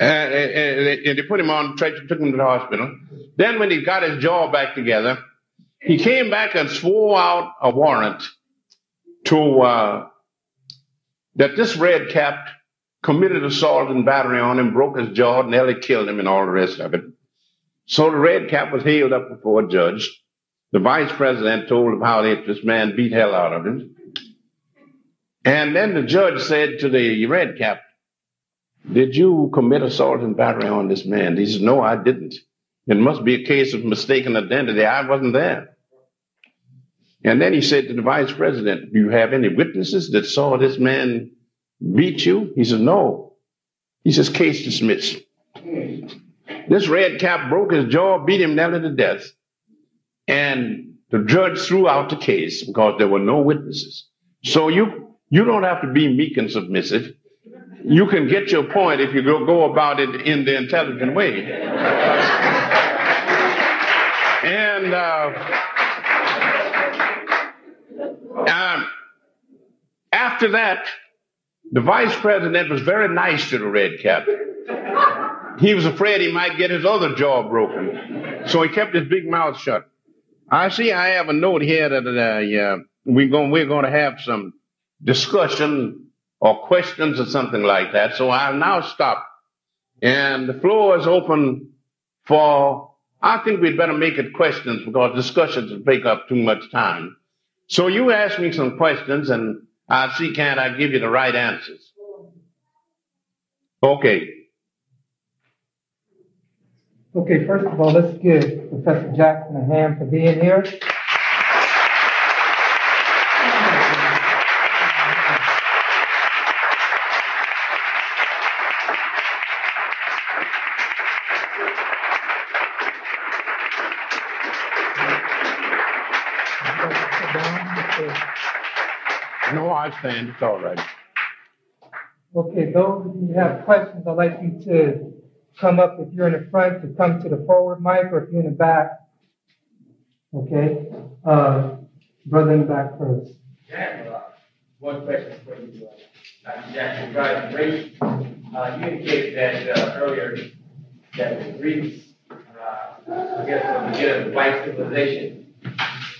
and, and, and, they put him on the stretcher, took him to the hospital. Then when he got his jaw back together, he came back and swore out a warrant to uh, that this red cap committed assault and battery on him, broke his jaw, nearly killed him, and all the rest of it. So the red cap was hailed up before a judge. The vice president told him how this man beat hell out of him. And then the judge said to the red cap, Did you commit assault and battery on this man? He said, No, I didn't. It must be a case of mistaken identity. I wasn't there. And then he said to the vice president, Do you have any witnesses that saw this man beat you? He said, No. He says, Case dismissed. This red cap broke his jaw, beat him nearly to death. And the judge threw out the case because there were no witnesses. So you, you don't have to be meek and submissive. You can get your point if you go, go about it in the intelligent way. *laughs* And uh, um, after that, the vice president was very nice to the red cap. He was afraid he might get his other jaw broken, so he kept his big mouth shut. I see. I have a note here that uh, we're going we're going to have some discussion or questions or something like that. So I'll now stop, and the floor is open for I think we'd better make it questions because discussions will take up too much time. So you ask me some questions and I'll see can't, I give you the right answers. Okay. Okay, first of all, let's give Professor Jackson a hand for being here. No, I stand. It's all right. Okay, those of you who have questions, I'd like you to come up if you're in the front to come to the forward mic or if you're in the back. Okay, uh, brother in the back first. uh, one question for you, uh, Dr. Jackson, regarding race. Uh, you indicated that uh, earlier that the Greeks, uh, I guess, from the beginning of white civilization,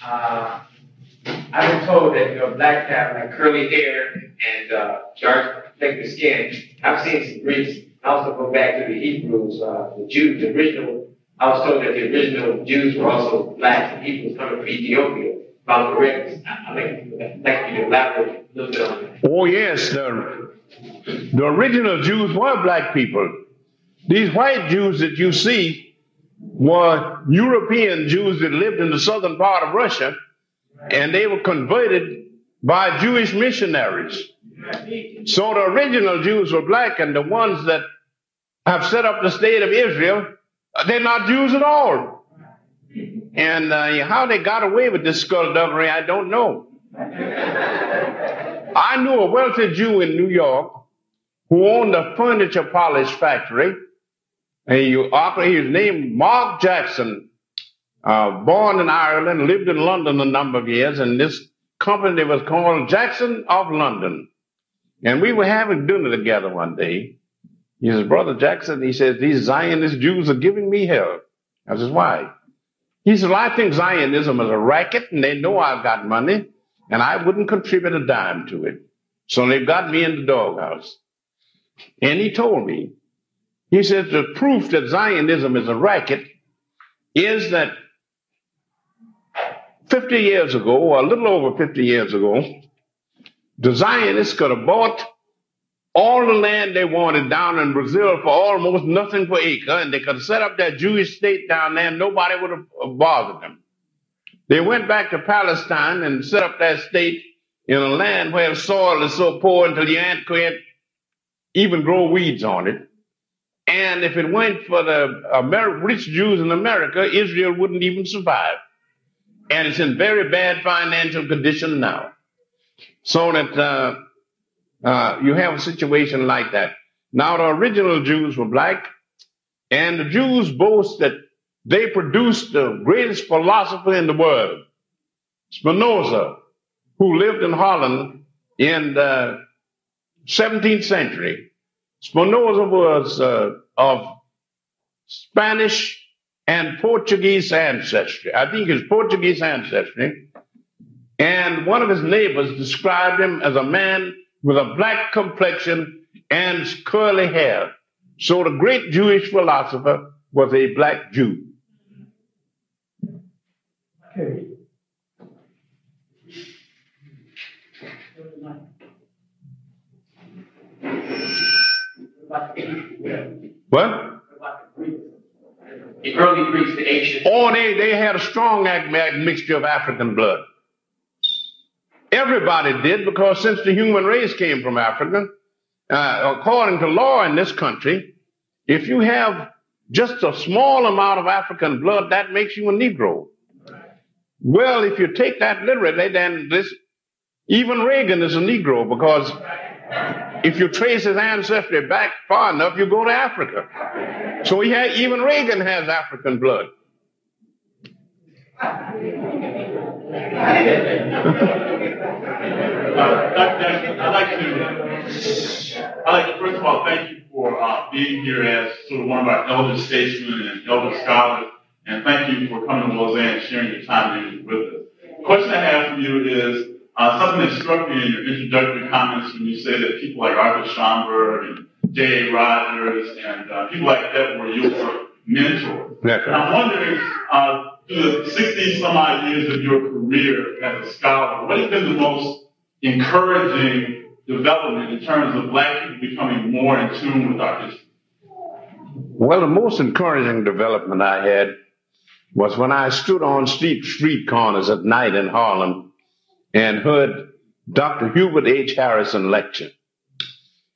uh, I've been told that, you know, black have like curly hair and uh, dark complected skin. I've seen some Greeks. I also go back to the Hebrews, uh, the Jews, the original. I was told that the original Jews were also black and Hebrews coming from Ethiopia. If I'm correct, I I'd like you elaborate a little bit on that. Oh, yes. The, the original Jews were black people. These white Jews that you see were European Jews that lived in the southern part of Russia and they were converted by Jewish missionaries. So the original Jews were black, and the ones that have set up the state of Israel, they're not Jews at all. And uh, how they got away with this skullduggery, I don't know. I knew a wealthy Jew in New York who owned a furniture polish factory. And he, his name Mark Jackson uh, born in Ireland, lived in London a number of years, and this company was called Jackson of London. And we were having dinner together one day. He says, Brother Jackson, he says, these Zionist Jews are giving me hell. I says, why? He says, well, I think Zionism is a racket and they know I've got money and I wouldn't contribute a dime to it. So they've got me in the doghouse. And he told me, he says, the proof that Zionism is a racket is that 50 years ago, or a little over 50 years ago, the Zionists could have bought all the land they wanted down in Brazil for almost nothing per acre, and they could have set up that Jewish state down there, and nobody would have bothered them. They went back to Palestine and set up that state in a land where the soil is so poor until you can't even grow weeds on it. And if it weren't for the Amer- rich Jews in America, Israel wouldn't even survive. And it's in very bad financial condition now. So that uh, uh, you have a situation like that. Now, the original Jews were black, and the Jews boast that they produced the greatest philosopher in the world, Spinoza, who lived in Holland in the 17th century. Spinoza was uh, of Spanish and Portuguese ancestry. I think his Portuguese ancestry. And one of his neighbors described him as a man with a black complexion and curly hair. So the great Jewish philosopher was a black Jew. Okay. What? The early Greeks, the ancient. Oh, they, they had a strong mixture of African blood. Everybody did because since the human race came from Africa, uh, according to law in this country, if you have just a small amount of African blood, that makes you a Negro. Well, if you take that literally, then this, even Reagan is a Negro because if you trace his ancestry back far enough, you go to Africa. So he had, even Reagan has African blood. I'd like to, I'd like to first of all thank you for uh, being here as sort of one of our elder statesmen and elder scholars, and thank you for coming to Lausanne and sharing your time with us. The question I have for you is uh, something that struck me in your introductory comments when you say that people like Arthur Schomburg and J.A. Rogers and uh, people like that were your mentors. That's And I'm wondering, uh, through the 60 some odd years of your career as a scholar, what has been the most encouraging development in terms of black people becoming more in tune with our history? Well, the most encouraging development I had was when I stood on street, street corners at night in Harlem and heard Dr. Hubert H. Harrison lecture.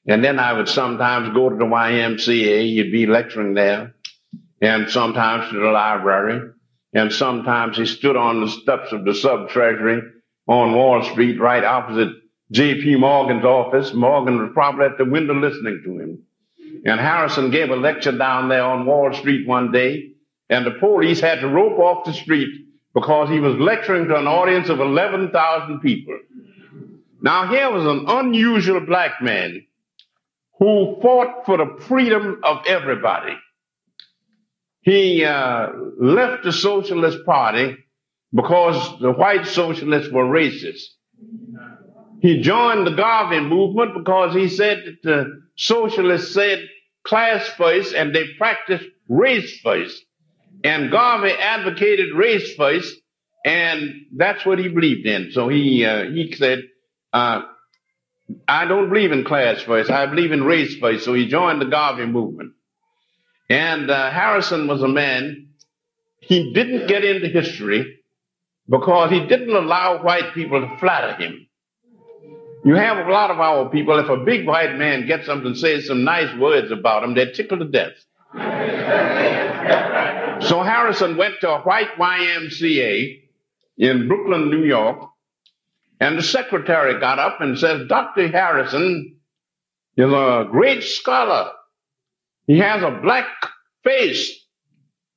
And then I would sometimes go to the YMCA, you'd be lecturing there, and sometimes to the library, and sometimes he stood on the steps of the sub treasury on Wall Street, right opposite J.P. Morgan's office. Morgan was probably at the window listening to him. And Harrison gave a lecture down there on Wall Street one day, and the police had to rope off the street because he was lecturing to an audience of 11,000 people. Now, here was an unusual black man who fought for the freedom of everybody. He uh, left the Socialist Party because the white socialists were racist. He joined the Garvey movement because he said that the socialists said class first and they practiced race first. And Garvey advocated race first, and that's what he believed in. So he uh, he said, uh, "I don't believe in class first. I believe in race first. So he joined the Garvey movement. And uh, Harrison was a man. He didn't get into history because he didn't allow white people to flatter him. You have a lot of our people, if a big white man gets them to say some nice words about him, they're tickled to death. *laughs* so Harrison went to a white YMCA in Brooklyn, New York, and the secretary got up and said, Dr. Harrison is a great scholar. He has a black face,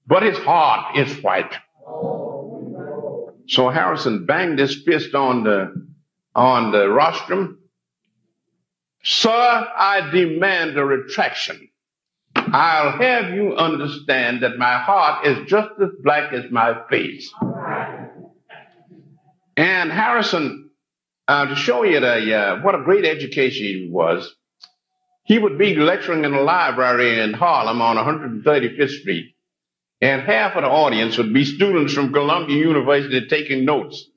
but his heart is white. So Harrison banged his fist on the on the rostrum, Sir, I demand a retraction. I'll have you understand that my heart is just as black as my face. And Harrison, uh, to show you the, uh, what a great education he was, he would be lecturing in a library in Harlem on 135th Street, and half of the audience would be students from Columbia University taking notes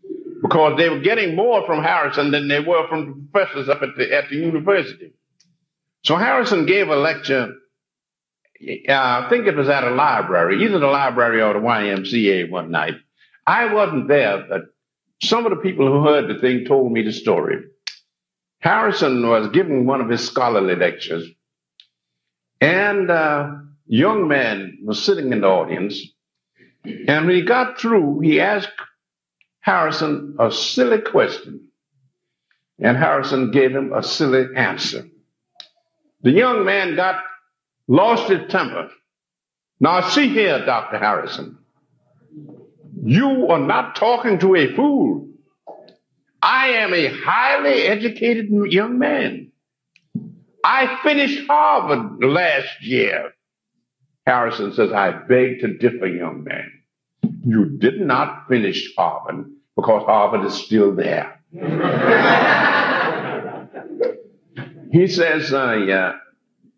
because they were getting more from Harrison than they were from the professors up at the, at the university. So Harrison gave a lecture, I think it was at a library, either the library or the YMCA one night. I wasn't there, but some of the people who heard the thing told me the story. Harrison was giving one of his scholarly lectures, and a young man was sitting in the audience. And when he got through, he asked Harrison a silly question, and Harrison gave him a silly answer. The young man got lost his temper. Now, see here, Dr. Harrison. You are not talking to a fool. I am a highly educated young man. I finished Harvard last year. Harrison says, I beg to differ, young man. You did not finish Harvard because Harvard is still there. *laughs* he says, uh, yeah,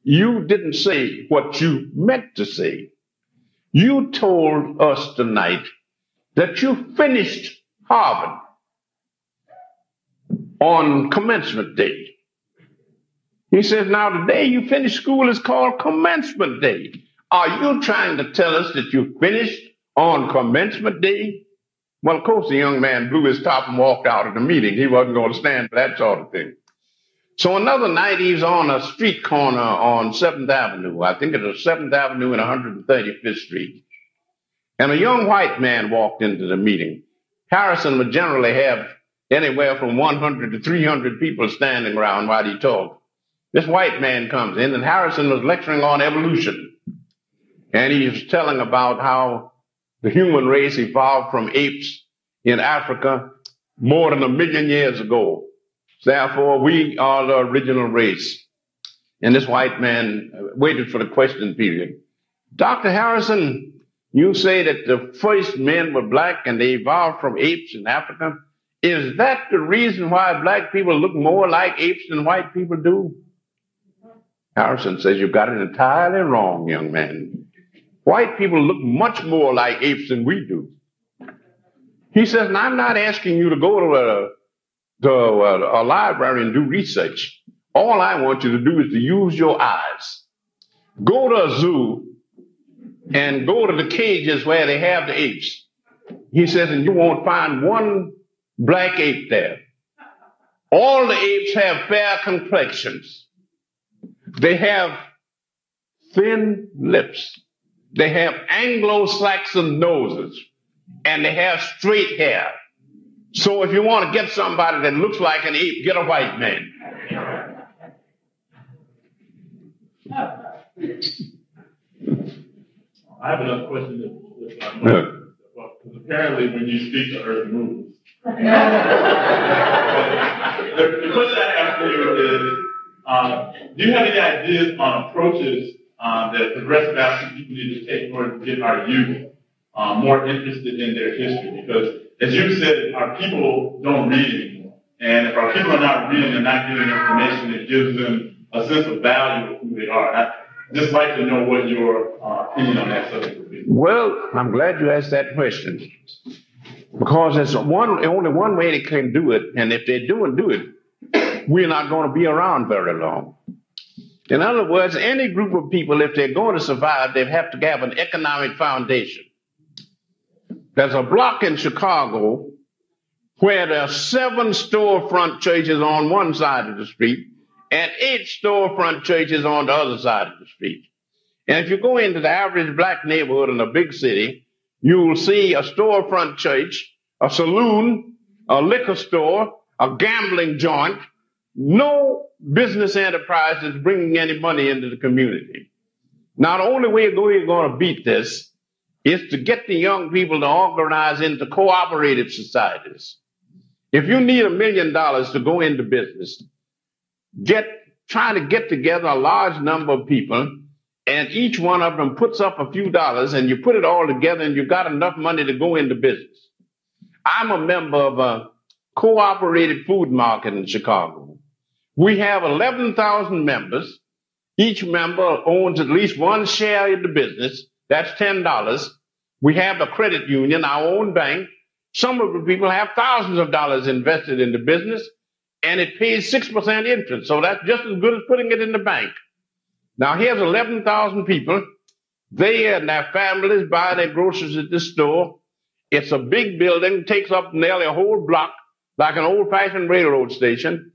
you didn't say what you meant to say. You told us tonight that you finished Harvard on commencement day. He says, now the day you finish school is called commencement day. Are you trying to tell us that you finished on commencement day? Well, of course, the young man blew his top and walked out of the meeting. He wasn't going to stand for that sort of thing. So another night, he's on a street corner on 7th Avenue. I think it was 7th Avenue and 135th Street. And a young white man walked into the meeting. Harrison would generally have anywhere from 100 to 300 people standing around while he talked. This white man comes in, and Harrison was lecturing on evolution. And he was telling about how the human race evolved from apes in Africa more than a million years ago. Therefore, we are the original race. And this white man waited for the question period. Dr. Harrison, you say that the first men were black and they evolved from apes in Africa. Is that the reason why black people look more like apes than white people do? Harrison says you've got it entirely wrong, young man. White people look much more like apes than we do. He says, and I'm not asking you to go to a, to a, uh, a library and do research. All I want you to do is to use your eyes. Go to a zoo and go to the cages where they have the apes. He says, and you won't find one black ape there. All the apes have fair complexions. They have thin lips. They have Anglo-Saxon noses and they have straight hair. So if you want to get somebody that looks like an ape, get a white man. I have another question. If, if I may. Well, 'cause apparently, when you speak, the earth moves. *laughs* the, the question I have for you is, uh, do you have any ideas on approaches uh, that progressive African people need to take in order to get our youth uh, more interested in their history? Because, as you said, our people don't read anymore. And if our people are not reading and not getting information, it gives them a sense of value of who they are. I'd just like to know what your uh, opinion on that subject would be. Well, I'm glad you asked that question because there's one, only one way they can do it. And if they do and do it, we're not going to be around very long. In other words, any group of people, if they're going to survive, they have to have an economic foundation. There's a block in Chicago where there are seven storefront churches on one side of the street and eight storefront churches on the other side of the street. And if you go into the average black neighborhood in a big city, you will see a storefront church, a saloon, a liquor store, a gambling joint. No business enterprise is bringing any money into the community. Now, the only way we're going to beat this is to get the young people to organize into cooperative societies. If you need a million dollars to go into business, get trying to get together a large number of people, and each one of them puts up a few dollars, and you put it all together, and you've got enough money to go into business. I'm a member of a cooperative food market in Chicago. We have 11,000 members. Each member owns at least one share in the business. That's $10. We have a credit union, our own bank. Some of the people have thousands of dollars invested in the business and it pays 6% interest. So that's just as good as putting it in the bank. Now here's 11,000 people. They and their families buy their groceries at this store. It's a big building, takes up nearly a whole block, like an old fashioned railroad station.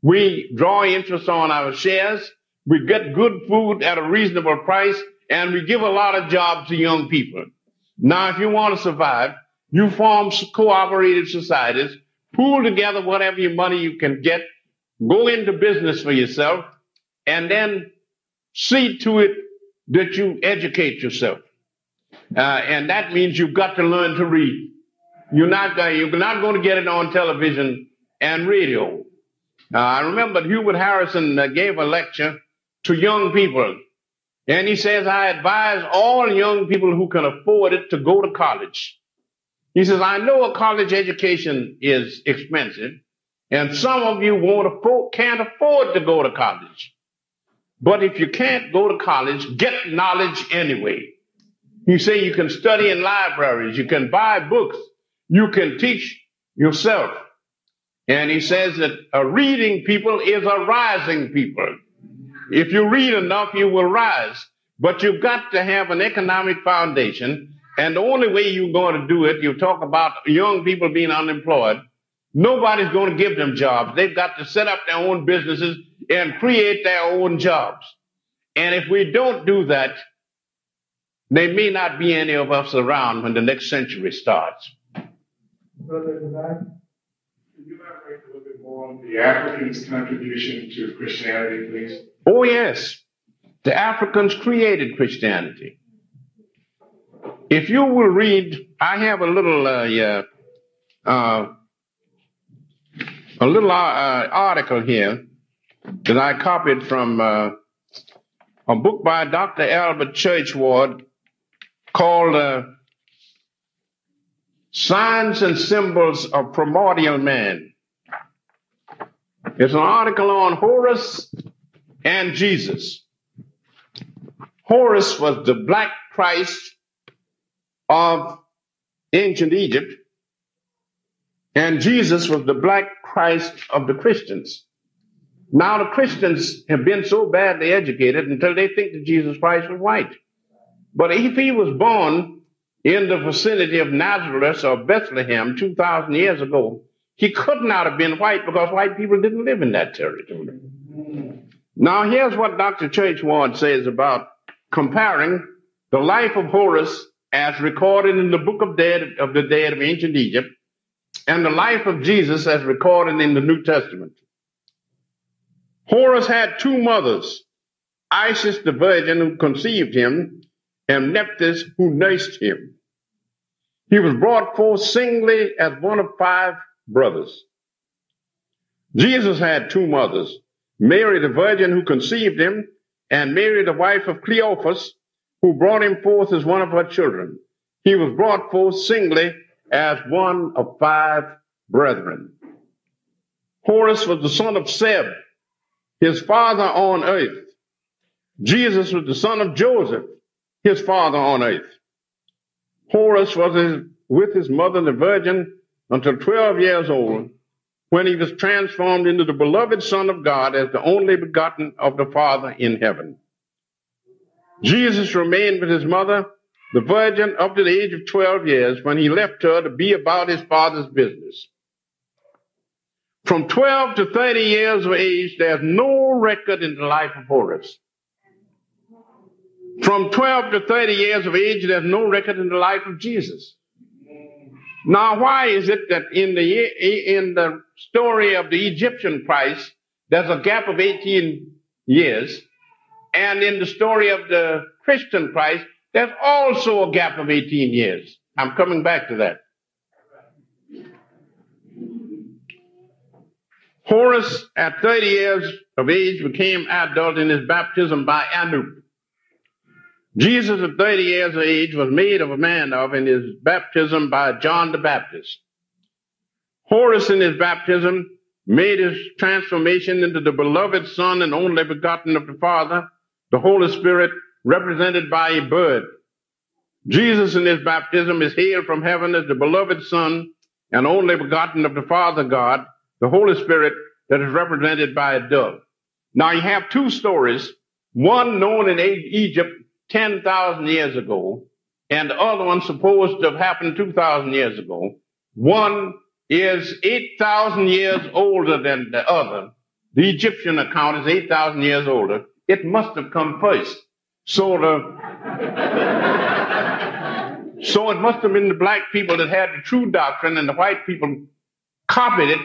We draw interest on our shares. We get good food at a reasonable price and we give a lot of jobs to young people. Now, if you want to survive, you form cooperative societies, pool together whatever your money you can get, go into business for yourself, and then see to it that you educate yourself. Uh, and that means you've got to learn to read. You're not you're not going to get it on television and radio. Uh, I remember Hubert Harrison uh, gave a lecture to young people, and he says, I advise all young people who can afford it to go to college. He says, I know a college education is expensive, and some of you won't afford, can't afford to go to college. But if you can't go to college, get knowledge anyway. You say you can study in libraries, you can buy books, you can teach yourself. And he says that a reading people is a rising people. If you read enough, you will rise. But you've got to have an economic foundation. And the only way you're going to do it, you talk about young people being unemployed. Nobody's going to give them jobs. They've got to set up their own businesses and create their own jobs. And if we don't do that, there may not be any of us around when the next century starts. Brother Devine? Could you elaborate a little bit more on the Africans' contribution to Christianity, please? Oh, yes. The Africans created Christianity. If you will read, I have a little, uh, uh, a little uh, article here that I copied from uh, a book by Dr. Albert Churchward called uh, Signs and Symbols of Primordial Man. It's an article on Horus and Jesus. Horus was the black Christ of ancient Egypt, and Jesus was the black Christ of the Christians. Now the Christians have been so badly educated until they think that Jesus Christ was white. But if he was born in the vicinity of Nazareth or Bethlehem 2,000 years ago, he could not have been white because white people didn't live in that territory. Now here's what Dr. Churchward says about comparing the life of Horus as recorded in the book of, dead, of the dead of ancient Egypt and the life of Jesus as recorded in the New Testament. Horus had two mothers, Isis the virgin who conceived him and Nephthys who nursed him. He was brought forth singly as one of five brothers. Jesus had two mothers, Mary the virgin who conceived him and Mary the wife of Cleophas who brought him forth as one of her children. He was brought forth singly as one of five brethren. Horus was the son of Seb, his father on earth. Jesus was the son of Joseph, his father on earth. Horus was his, with his mother, the virgin, until 12 years old, when he was transformed into the beloved Son of God as the only begotten of the Father in heaven. Jesus remained with his mother, the virgin, up to the age of 12 years when he left her to be about his father's business. From 12 to 30 years of age, there's no record in the life of Horus. From 12 to 30 years of age, there's no record in the life of Jesus. Now, why is it that in the, in the story of the Egyptian Christ, there's a gap of 18 years, and in the story of the Christian Christ, there's also a gap of 18 years. I'm coming back to that. Horus, at 30 years of age, became adult in his baptism by Anup. Jesus, at 30 years of age, was made of a man of in his baptism by John the Baptist. Horus, in his baptism, made his transformation into the beloved Son and only begotten of the Father, the Holy Spirit, represented by a bird. Jesus, in his baptism, is hailed from heaven as the beloved Son and only begotten of the Father God, the Holy Spirit, that is represented by a dove. Now you have two stories, one known in Egypt 10,000 years ago, and the other one supposed to have happened 2,000 years ago. One is 8,000 years older than the other. The Egyptian account is 8,000 years older. It must have come first. So the, *laughs* so it must have been the black people that had the true doctrine and the white people copied it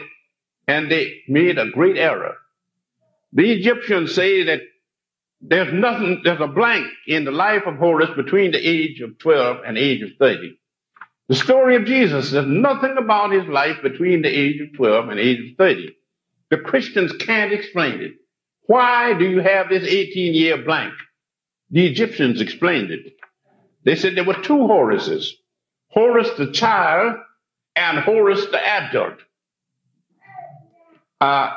and they made a great error. The Egyptians say that there's nothing, there's a blank in the life of Horus between the age of 12 and age of 30. The story of Jesus, there's nothing about his life between the age of 12 and age of 30. The Christians can't explain it. Why do you have this 18 year blank? The Egyptians explained it. They said there were two Horuses, Horus the child and Horus the adult. Uh,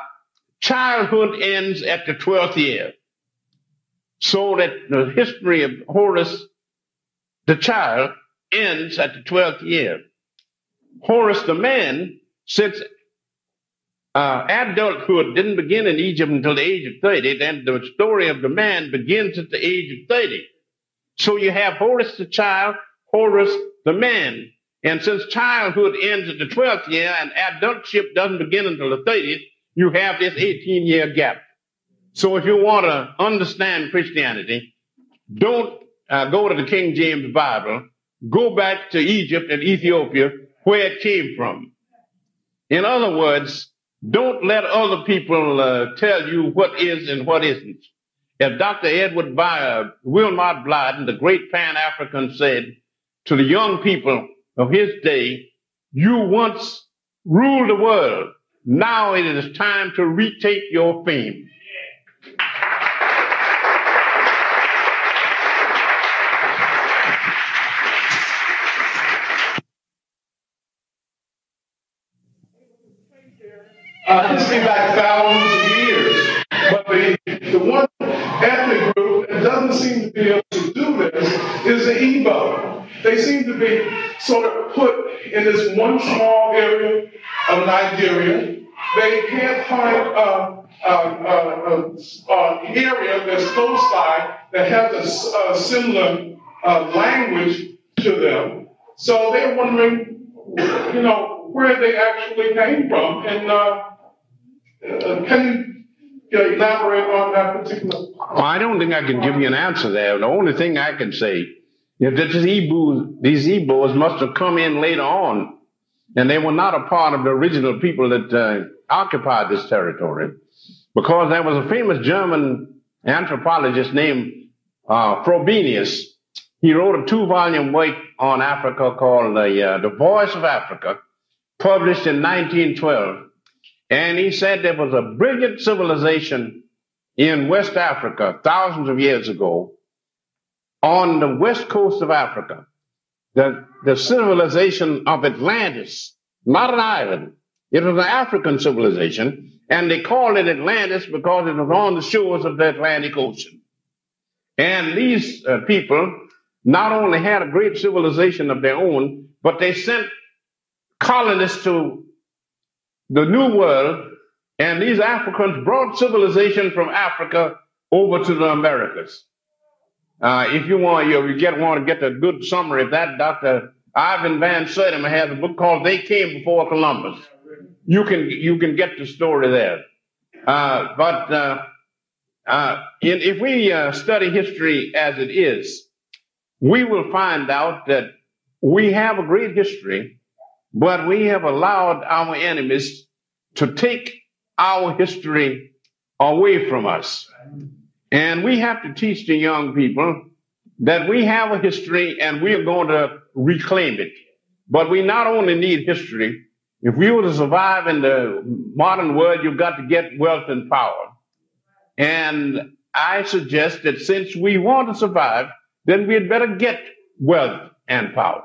childhood ends at the 12th year so that the history of Horus, the child, ends at the 12th year. Horus, the man, since uh, adulthood didn't begin in Egypt until the age of 30, then the story of the man begins at the age of 30. So you have Horus the child, Horus the man. And since childhood ends at the 12th year and adultship doesn't begin until the 30th, you have this 18 year gap. So if you want to understand Christianity, don't uh, go to the King James Bible. Go back to Egypt and Ethiopia where it came from. In other words, don't let other people uh, tell you what is and what isn't. As Dr. Edward Beyer, Wilmot Blyden, the great Pan-African said to the young people of his day, you once ruled the world. Now it is time to retake your fame. Uh, history back thousands of years. But the, the one ethnic group that doesn't seem to be able to do this is the Igbo. They seem to be sort of put in this one small area of Nigeria. They can't find a, a, a, a area that's close by that has a, similar uh, language to them. So they're wondering, you know, where they actually came from. And uh, uh, can you elaborate on that particular? Well, I don't think I can give you an answer there. The only thing I can say is that these Igbos, these Igbos must have come in later on, and they were not a part of the original people that uh, occupied this territory, because there was a famous German anthropologist named uh, Frobenius. He wrote a two-volume work on Africa called the, uh, the Voice of Africa, published in 1912. And he said there was a brilliant civilization in West Africa thousands of years ago on the west coast of Africa. The, the civilization of Atlantis, not an island. It was an African civilization, and they called it Atlantis because it was on the shores of the Atlantic Ocean. And these uh, people not only had a great civilization of their own, but they sent colonists to the New World, and these Africans brought civilization from Africa over to the Americas. Uh, if you want, you get want to get a good summary of that, Dr. Ivan Van Sertima has a book called "They Came Before Columbus." You can you can get the story there. Uh, but uh, uh in, if we uh, study history as it is, we will find out that we have a great history but we have allowed our enemies to take our history away from us. And we have to teach the young people that we have a history and we are going to reclaim it. But we not only need history, if we were to survive in the modern world, you've got to get wealth and power. And I suggest that since we want to survive, then we had better get wealth and power.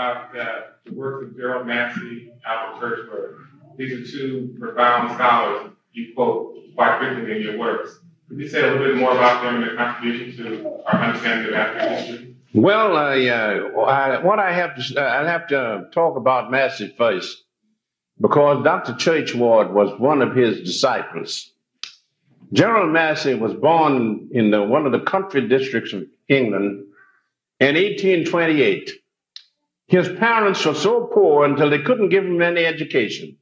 About uh, the works of Gerald Massey, Albert Churchward. These are two profound scholars you quote quite frequently in your works. Could you say a little bit more about them and their contribution to our understanding of African history? Well, uh, I, what I have to, uh, I have to talk about Massey first, because Dr. Churchward was one of his disciples. Gerald Massey was born in the, one of the country districts of England in 1828. His parents were so poor until they couldn't give him any education.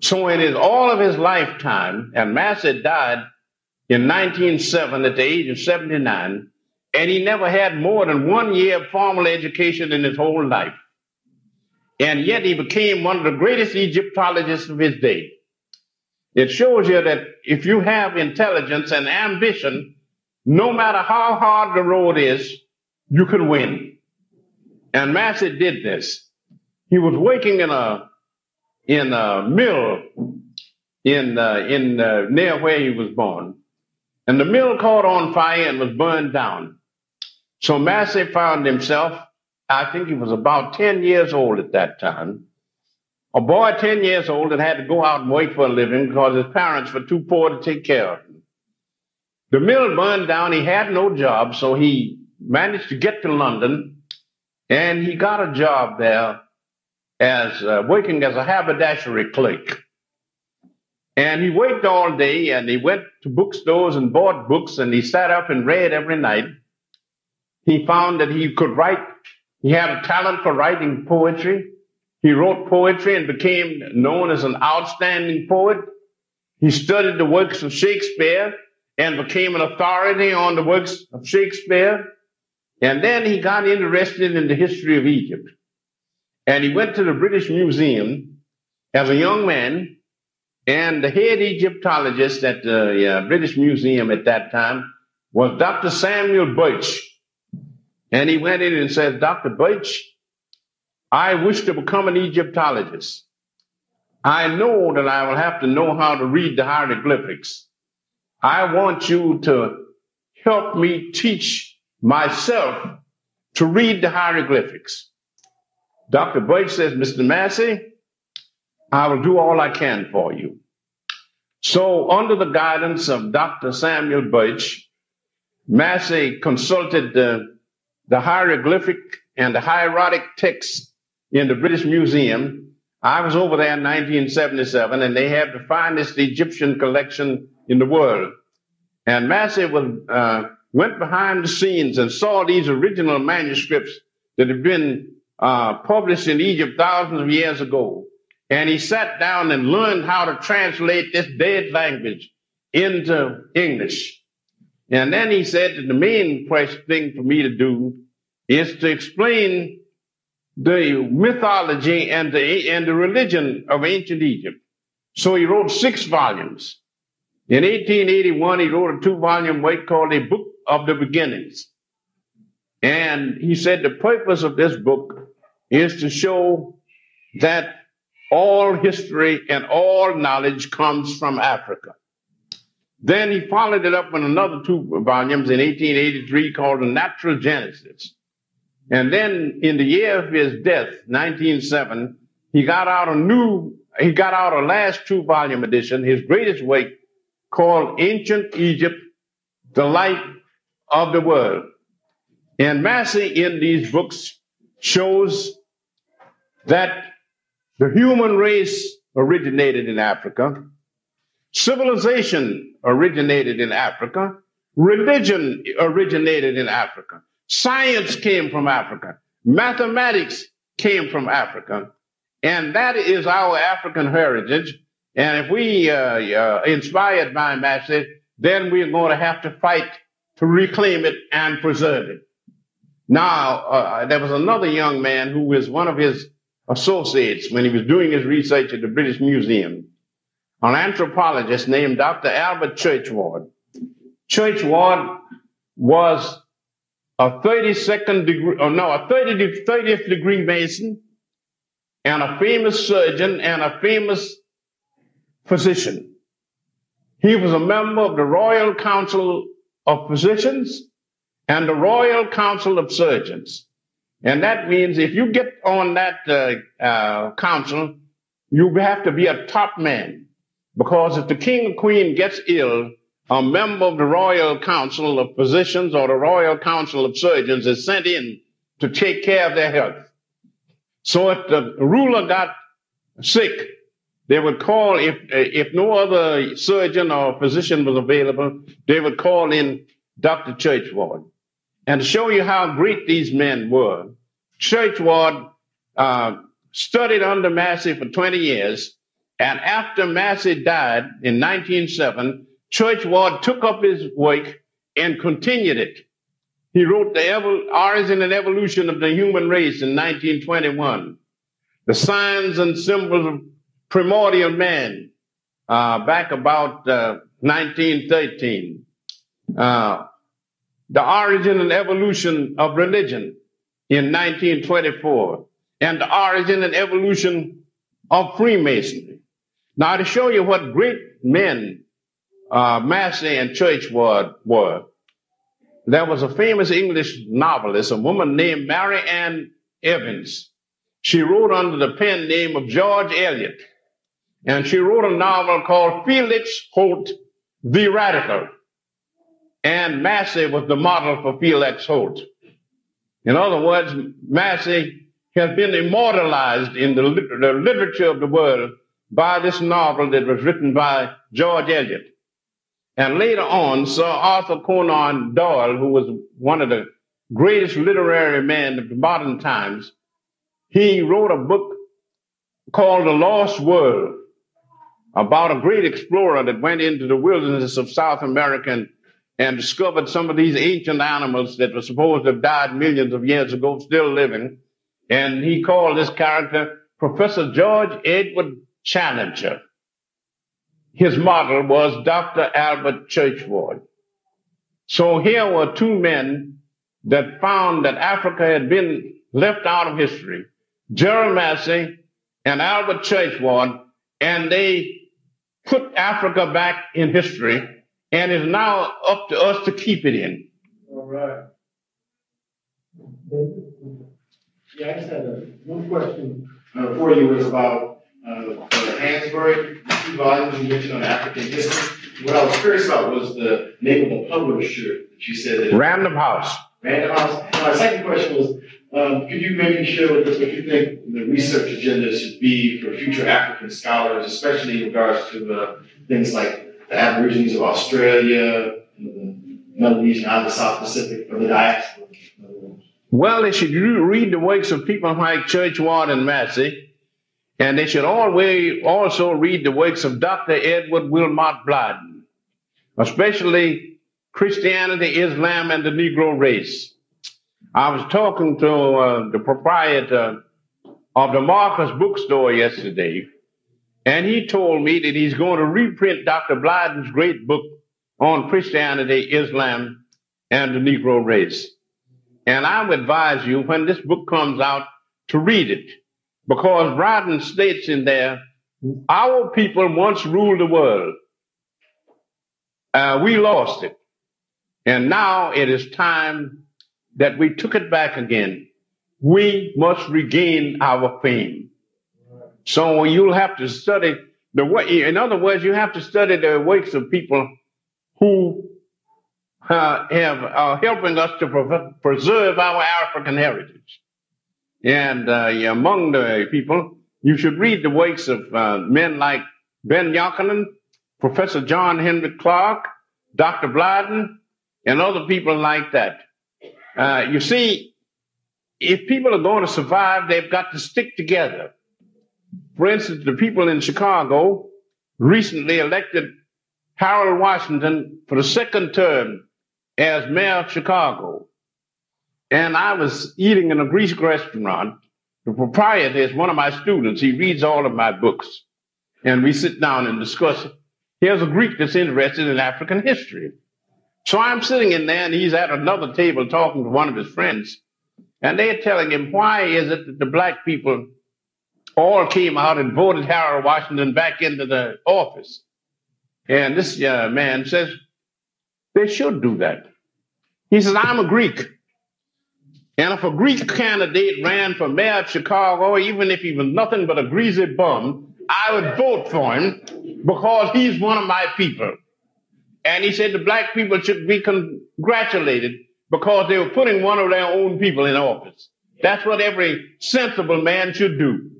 So in his, all of his lifetime, and Massey died in 1907 at the age of 79, and he never had more than one year of formal education in his whole life. And yet he became one of the greatest Egyptologists of his day. It shows you that if you have intelligence and ambition, no matter how hard the road is, you can win. And Massey did this. He was working in a in a mill in uh, in uh, near where he was born, and the mill caught on fire and was burned down. So Massey found himself. I think he was about ten years old at that time. A boy ten years old that had to go out and work for a living because his parents were too poor to take care of him. The mill burned down. He had no job, so he managed to get to London, and he got a job there as uh, working as a haberdashery clerk. And he worked all day and he went to bookstores and bought books and he sat up and read every night. He found that he could write. He had a talent for writing poetry. He wrote poetry and became known as an outstanding poet. He studied the works of Shakespeare and became an authority on the works of Shakespeare. And then he got interested in the history of Egypt. And he went to the British Museum as a young man, and the head Egyptologist at the uh, British Museum at that time was Dr. Samuel Birch. And he went in and said, Dr. Birch, I wish to become an Egyptologist. I know that I will have to know how to read the hieroglyphics. I want you to help me teach myself to read the hieroglyphics. Dr. Birch says, Mr. Massey, I will do all I can for you. So, under the guidance of Dr. Samuel Birch, Massey consulted the, the hieroglyphic and the hieratic texts in the British Museum. I was over there in 1977, and they have the finest Egyptian collection in the world. And Massey was, uh, went behind the scenes and saw these original manuscripts that had been uh, published in Egypt thousands of years ago. And he sat down and learned how to translate this dead language into English. And then he said that the main thing for me to do is to explain the mythology and the, and the religion of ancient Egypt. So he wrote six volumes. In 1881, he wrote a two volume work called A Book of the Beginnings. And he said the purpose of this book is to show that all history and all knowledge comes from Africa. Then he followed it up with another two volumes in 1883 called The Natural Genesis. And then in the year of his death, 1907, he got out a new, he got out a last two volume edition, his greatest work called Ancient Egypt, the Light of the World. And Massey in these books shows that the human race originated in Africa, civilization originated in Africa, religion originated in Africa, science came from Africa, mathematics came from Africa, and that is our African heritage. And if we uh, uh, inspired by Massey, then we're going to have to fight to reclaim it and preserve it. Now, uh, there was another young man who was one of his associates when he was doing his research at the British Museum, an anthropologist named Dr. Albert Churchward. Churchward was a 32nd degree, or no, a 30, 30th degree Mason and a famous surgeon and a famous physician. He was a member of the Royal Council of Physicians and the Royal Council of Surgeons. And that means if you get on that uh, uh, council, you have to be a top man. Because if the king or queen gets ill, a member of the Royal Council of Physicians or the Royal Council of Surgeons is sent in to take care of their health. So if the ruler got sick, they would call, if, if no other surgeon or physician was available, they would call in Dr. Churchward. And to show you how great these men were, Churchward uh, studied under Massey for 20 years. And after Massey died in 1907, Churchward took up his work and continued it. He wrote the Evol- Origin and Evolution of the Human Race in 1921, The Signs and Symbols of Primordial Man uh, back about uh, 1913, uh, The Origin and Evolution of Religion in 1924, and The Origin and Evolution of Freemasonry. Now, to show you what great men uh, Massey and Churchward were. There was a famous English novelist, a woman named Mary Ann Evans. She wrote under the pen name of George Eliot. And she wrote a novel called Felix Holt, the Radical. And Massey was the model for Felix Holt. In other words, Massey has been immortalized in the, the literature of the world by this novel that was written by George Eliot. And later on, Sir Arthur Conan Doyle, who was one of the greatest literary men of modern times, he wrote a book called The Lost World about a great explorer that went into the wilderness of South America and, and discovered some of these ancient animals that were supposed to have died millions of years ago, still living. And he called this character Professor George Edward Challenger. His model was Dr. Albert Churchward. So here were two men that found that Africa had been left out of history. Gerald Massey and Albert Churchward, and they put Africa back in history and is now up to us to keep it in. All right. Yeah, I just had a, one question, uh, for you was about, uh, for Hansberry, the two volumes you mentioned on African history. What I was curious about was the name of the publisher that you said that. Random House. Random House. And my second question was, um, could you maybe share with us what you think the research agenda should be for future African scholars, especially in regards to the things like the Aborigines of Australia, the Melanesian and the South Pacific, or the diaspora? Well, they should read the works of people like Churchward and Massey, and they should always also read the works of Dr. Edward Wilmot Blyden, especially Christianity, Islam, and the Negro race. I was talking to uh, the proprietor of the Marcus bookstore yesterday, and he told me that he's going to reprint Dr. Blyden's great book on Christianity, Islam, and the Negro race. And I would advise you when this book comes out to read it because Blyden states in there, our people once ruled the world. Uh, we lost it. And now it is time that we took it back again. We must regain our fame. So you'll have to study the way, in other words, you have to study the works of people who uh, have are helping us to pre- preserve our African heritage. And uh, among the people, you should read the works of uh, men like Ben Jochannan, Professor John Henrik Clarke, Dr. Blyden, and other people like that. Uh, you see, if people are going to survive, they've got to stick together. For instance, the people in Chicago recently elected Harold Washington for the second term as mayor of Chicago. And I was eating in a Greek restaurant. The proprietor is one of my students. He reads all of my books. And we sit down and discuss. Here's a Greek that's interested in African history. So I'm sitting in there and he's at another table talking to one of his friends. And they're telling him, why is it that the black people all came out and voted Harold Washington back into the office? And this uh, man says, they should do that. He says, I'm a Greek. And if a Greek candidate ran for mayor of Chicago, even if he was nothing but a greasy bum, I would vote for him because he's one of my people. And he said the black people should be congratulated because they were putting one of their own people in office. That's what every sensible man should do.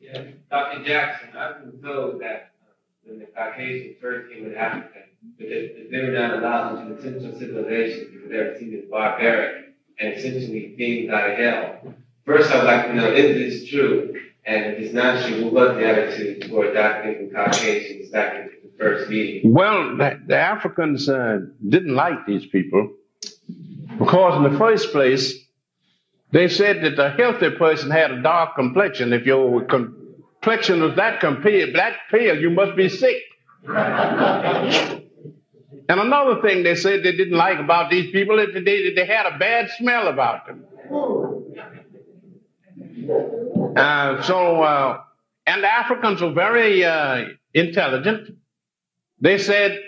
Yeah, Dr. Jackson, I've been told that uh, when the Caucasians first came to Africa, that they were not allowed into the central civilization because they were seen as barbaric and essentially beings out of hell. First, I'd like to know, is this true? And was the attitude toward the Caucasians back in the first meeting? Well, the, the Africans uh, didn't like these people because, in the first place, they said that a healthy person had a dark complexion. If your complexion was that, compare, that pale, you must be sick. *laughs* And another thing they said they didn't like about these people is that they, they had a bad smell about them. Uh, so, uh, and the Africans were very uh, intelligent. They said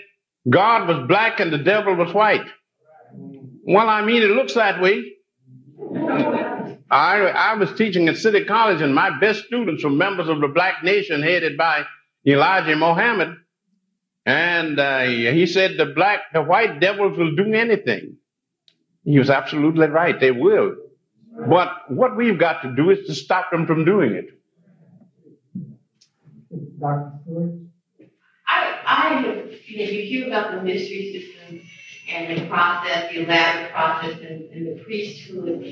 God was black and the devil was white. Well, I mean, it looks that way. I, I was teaching at City College, and my best students were members of the Black Nation headed by Elijah Muhammad. And uh, he said the black, the white devils will do anything. He was absolutely right. They will. But what we've got to do is to stop them from doing it. Dr. Stewart? I, I, you know, you hear about the mystery system and the process, the elaborate process and, and the priesthood.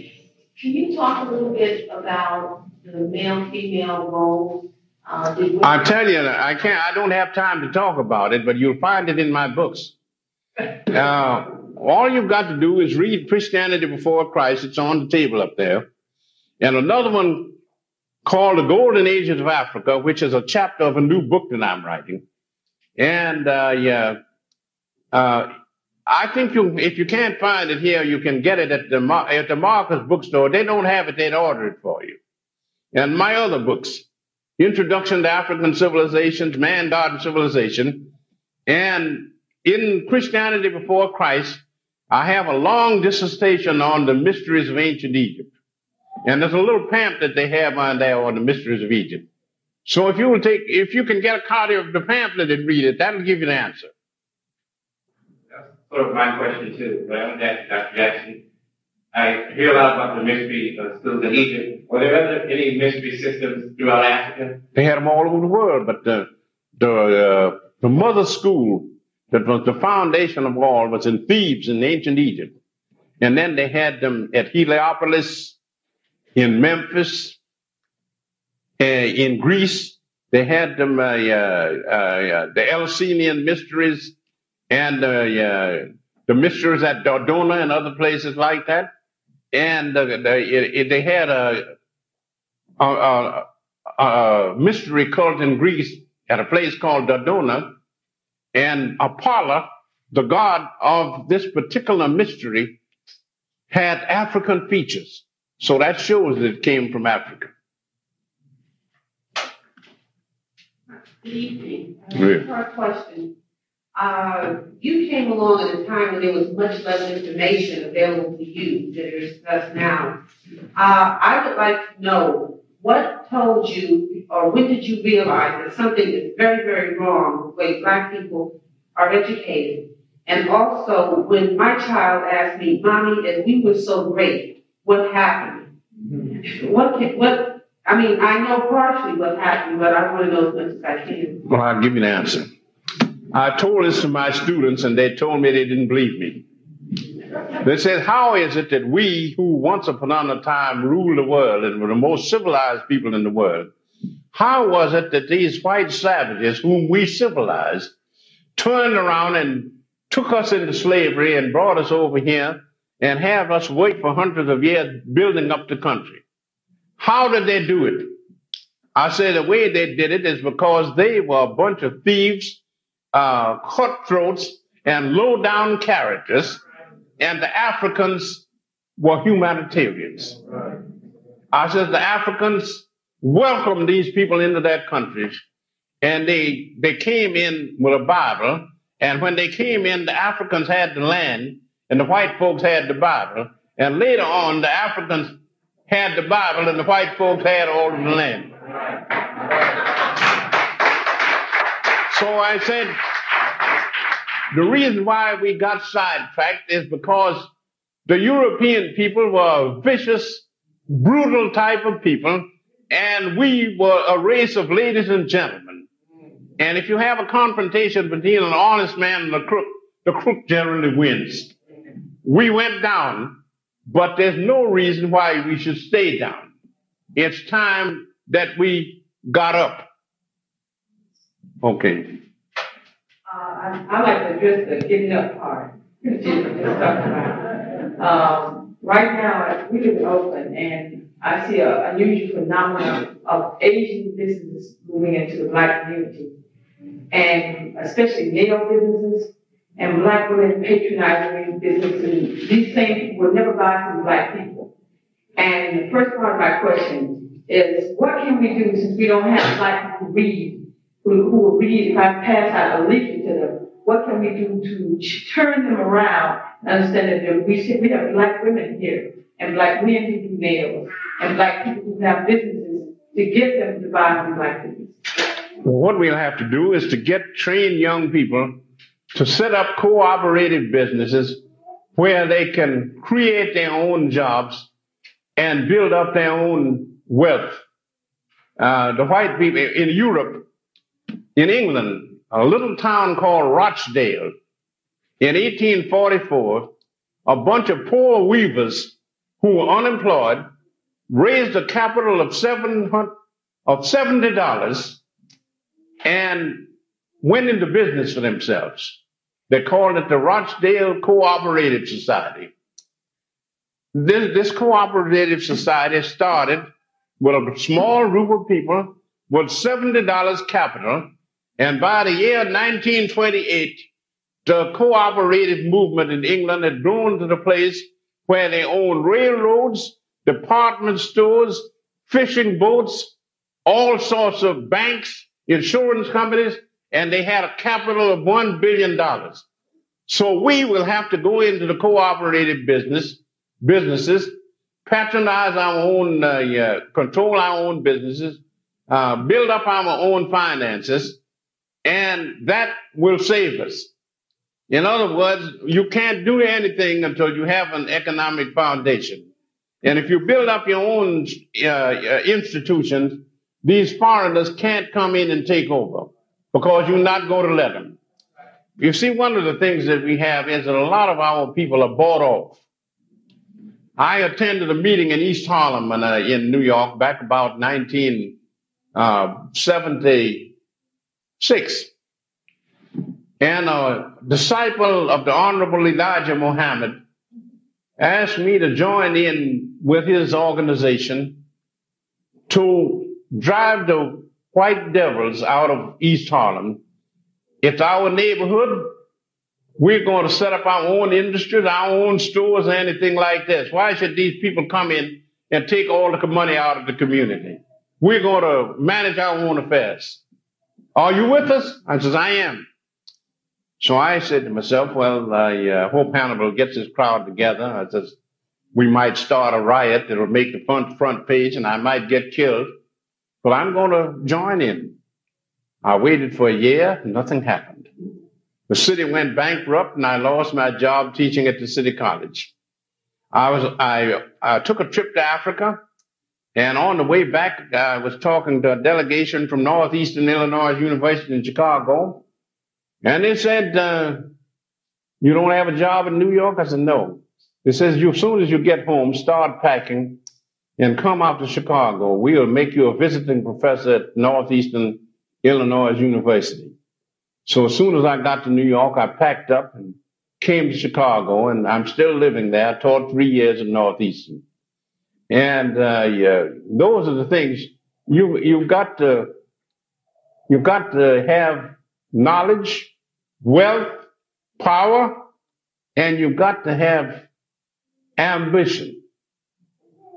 Can you talk a little bit about the male-female roles uh, I tell you, I can't. I don't have time to talk about it, but you'll find it in my books. *laughs* Uh, all you've got to do is read Christianity Before Christ. It's on the table up there, and another one called The Golden Ages of Africa, which is a chapter of a new book that I'm writing. And uh, yeah, uh, I think you, if you can't find it here, you can get it at the at the Marcus bookstore. They don't have it; they'd order it for you. And my other books. Introduction to African Civilizations, Man, God, and Civilization. And in Christianity Before Christ, I have a long dissertation on the mysteries of ancient Egypt. And there's a little pamphlet they have on there on the mysteries of Egypt. So if you will take, if you can get a copy of the pamphlet and read it, that'll give you the answer. That's sort of my question too, but I'm Dr. Jackson. I hear a lot about the mystery uh, schools in Egypt. Were there ever any mystery systems throughout Africa? They had them all over the world, but the the uh, the mother school that was the foundation of all was in Thebes in ancient Egypt, and then they had them at Heliopolis, in Memphis, uh, in Greece. They had them uh, uh, the Eleusinian mysteries and the mysteries at Dodona and other places like that. And the, the, they had a, a, a, a, mystery cult in Greece at a place called Dodona, and Apollo, the god of this particular mystery, had African features. So that shows that it came from Africa. Good evening. Yeah. question. Uh, you came along at a time when there was much less information available to you than there is us now. Uh, I would like to know what told you, or when did you realize that something is very, very wrong the way black people are educated? And also, when my child asked me, Mommy, if we were so great, what happened? Mm-hmm. What, can, what, I mean, I know partially what happened, but I want to know as much as I can. Well, I'll give you an answer. I told this to my students and they told me they didn't believe me. They said, How is it that we, who once upon a time ruled the world and were the most civilized people in the world, how was it that these white savages, whom we civilized, turned around and took us into slavery and brought us over here and have us wait for hundreds of years building up the country? How did they do it? I say the way they did it is because they were a bunch of thieves uh, cutthroats and low down characters, and the Africans were humanitarians. I said the Africans welcomed these people into their countries, and they they came in with a Bible. And when they came in, the Africans had the land, and the white folks had the Bible. And later on, the Africans had the Bible, and the white folks had all of the land. So I said, the reason why we got sidetracked is because the European people were vicious, brutal type of people, and we were a race of ladies and gentlemen. And if you have a confrontation between an honest man and a crook, the crook generally wins. We went down, but there's no reason why we should stay down. It's time that we got up. Okay. I, I like to address the getting up part. Um, right now, we live in Oakland and I see a unusual phenomenon of Asian businesses moving into the black community. And especially nail businesses and black women patronizing these businesses. These people will never buy from black people. And the first part of my question is, what can we do since we don't have black people read who, who will read, if I pass out a leaflet to them, what can we do to turn them around and understand that we, we have black women here and black men who do nails and black people who have businesses to get them to buy from black people. Well, what we'll have to do is to get trained young people to set up cooperative businesses where they can create their own jobs and build up their own wealth. Uh, the white people in Europe, in England, a little town called Rochdale, in 1844, a bunch of poor weavers who were unemployed raised a capital of of seventy dollars and went into business for themselves. They called it the Rochdale Cooperative Society. This, this cooperative society started with a small group of people with $70 capital and by the year 1928, the cooperative movement in England had grown to the place where they owned railroads, department stores, fishing boats, all sorts of banks, insurance companies, and they had a capital of $1 billion. So we will have to go into the cooperative business, businesses, patronize our own, uh, uh, control our own businesses, uh, build up our own finances, and that will save us. In other words, you can't do anything until you have an economic foundation. And if you build up your own uh, uh, institutions, these foreigners can't come in and take over because you're not going to let them. You see, one of the things that we have is that a lot of our people are bought off. I attended a meeting in East Harlem uh, in New York back about 1970, uh, Six, and a disciple of the Honorable Elijah Muhammad asked me to join in with his organization to drive the white devils out of East Harlem. It's our neighborhood. We're going to set up our own industries, our own stores, anything like this. Why should these people come in and take all the money out of the community? We're going to manage our own affairs. Are you with us? I says, I am. So I said to myself, well, I uh, hope Hannibal gets his crowd together. I says, we might start a riot that'll make the front, front page and I might get killed, but I'm going to join in. I waited for a year, nothing happened. The city went bankrupt and I lost my job teaching at the city college. I was, I, I took a trip to Africa and on the way back, I was talking to a delegation from Northeastern Illinois University in Chicago. And they said, uh, you don't have a job in New York? I said, no. They says, you, as soon as you get home, start packing and come out to Chicago. We'll make you a visiting professor at Northeastern Illinois University. So as soon as I got to New York, I packed up and came to Chicago, and I'm still living there. I taught three years at Northeastern. And uh, yeah, those are the things you you've got to you've got to have knowledge, wealth, power and you've got to have ambition.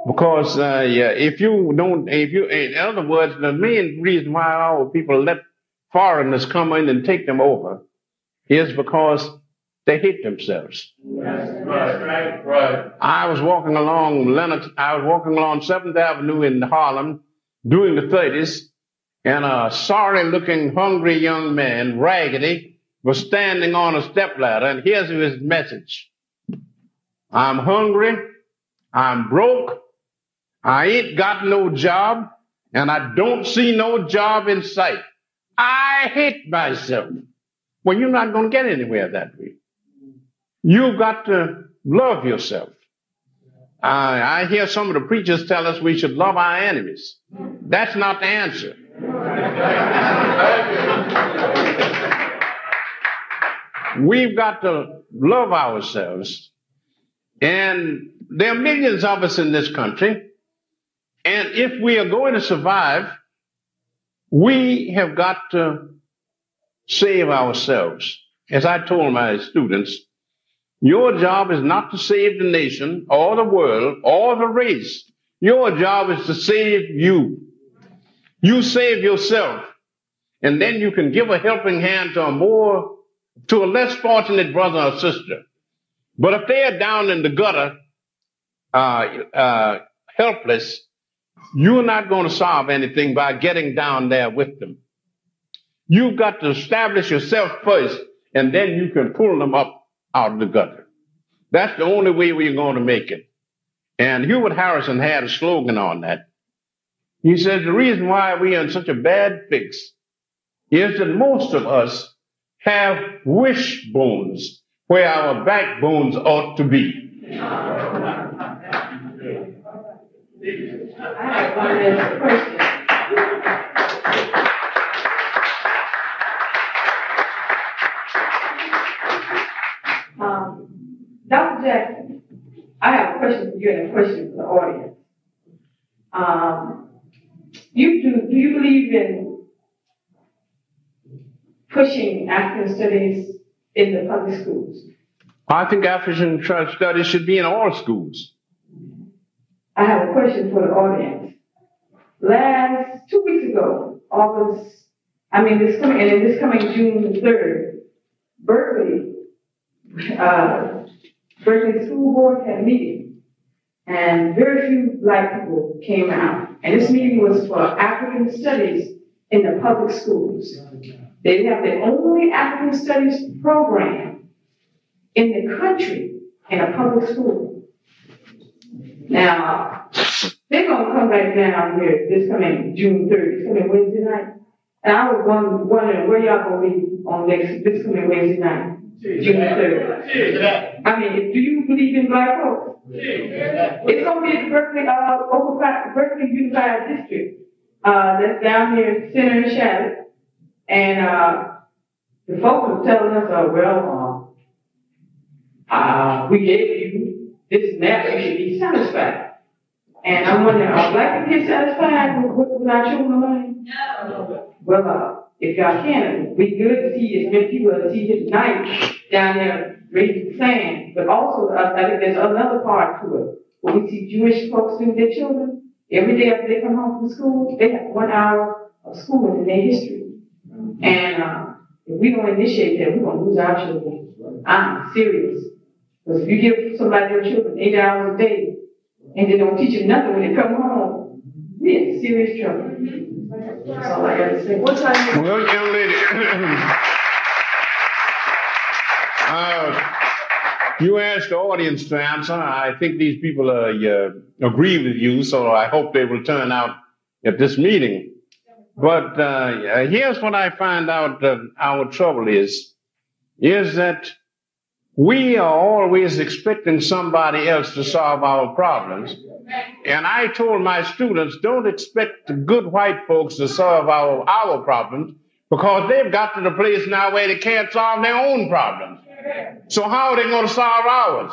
Because uh, yeah, if you don't, if you, in other words, the main reason why our people let foreigners come in and take them over is because they hate themselves. Right, right, right. I was walking along Lenox, I was walking along 7th Avenue in Harlem during the 30s, and a sorry looking, hungry young man, raggedy, was standing on a stepladder, and here's his message. I'm hungry, I'm broke, I ain't got no job, and I don't see no job in sight. I hate myself. Well, you're not going to get anywhere that way. You've got to love yourself. I, I hear some of the preachers tell us we should love our enemies. That's not the answer. We've got to love ourselves. And there are millions of us in this country. And if we are going to survive, we have got to save ourselves. As I told my students, your job is not to save the nation or the world or the race. Your job is to save you. You save yourself. And then you can give a helping hand to a more, to a less fortunate brother or sister. But if they are down in the gutter, uh, uh, helpless, you're not going to solve anything by getting down there with them. You've got to establish yourself first, and then you can pull them up out of the gutter. That's the only way we're going to make it. And Hubert Harrison had a slogan on that. He said, the reason why we are in such a bad fix is that most of us have wishbones where our backbones ought to be. *laughs* I have one Dr. Jackson, I have a question for you and a question for the audience. Um, you do, do you believe in pushing African studies in the public schools? I think African studies should be in all schools. I have a question for the audience. Last, two weeks ago, August, I mean, this coming, and this coming June the third, Berkeley, uh, Berkeley School Board had a meeting. And very few black people came out. And this meeting was for African studies in the public schools. They have the only African studies program in the country in a public school. Now, they're gonna come back down here this coming June 30th, this coming Wednesday night. And I was wondering, where y'all gonna be on next, this coming Wednesday night, June third. I mean, do you believe in black folks? It's gonna be at the Berkeley, uh, over by Berkeley Unified District, uh, that's down here, in center in Charlotte. And, uh, the folks were telling us, uh, well, uh, uh, we gave you this and that, you should be satisfied. And I'm wondering, are black people satisfied with, with, with our children money? No. Well, uh, if y'all can, it'd be good to see as many people as see here tonight down there raising the sand. But also, uh, I think there's another part to it. When we see Jewish folks do their children, every day after they come home from school, they have one hour of school in their history. And, uh, if we don't initiate that, we're gonna lose our children. I'm serious. Because if you give somebody your children eight hours a day, and they don't teach them nothing when they come home, we in serious trouble. That's all I gotta say. What time? Well, young lady, uh, you asked the audience to answer. I think these people uh, uh, agree with you, so I hope they will turn out at this meeting. But uh, here's what I find out our trouble is, is that we are always expecting somebody else to solve our problems. And I told my students, don't expect the good white folks to solve our, our problems because they've got to the place now where they can't solve their own problems. So how are they going to solve ours?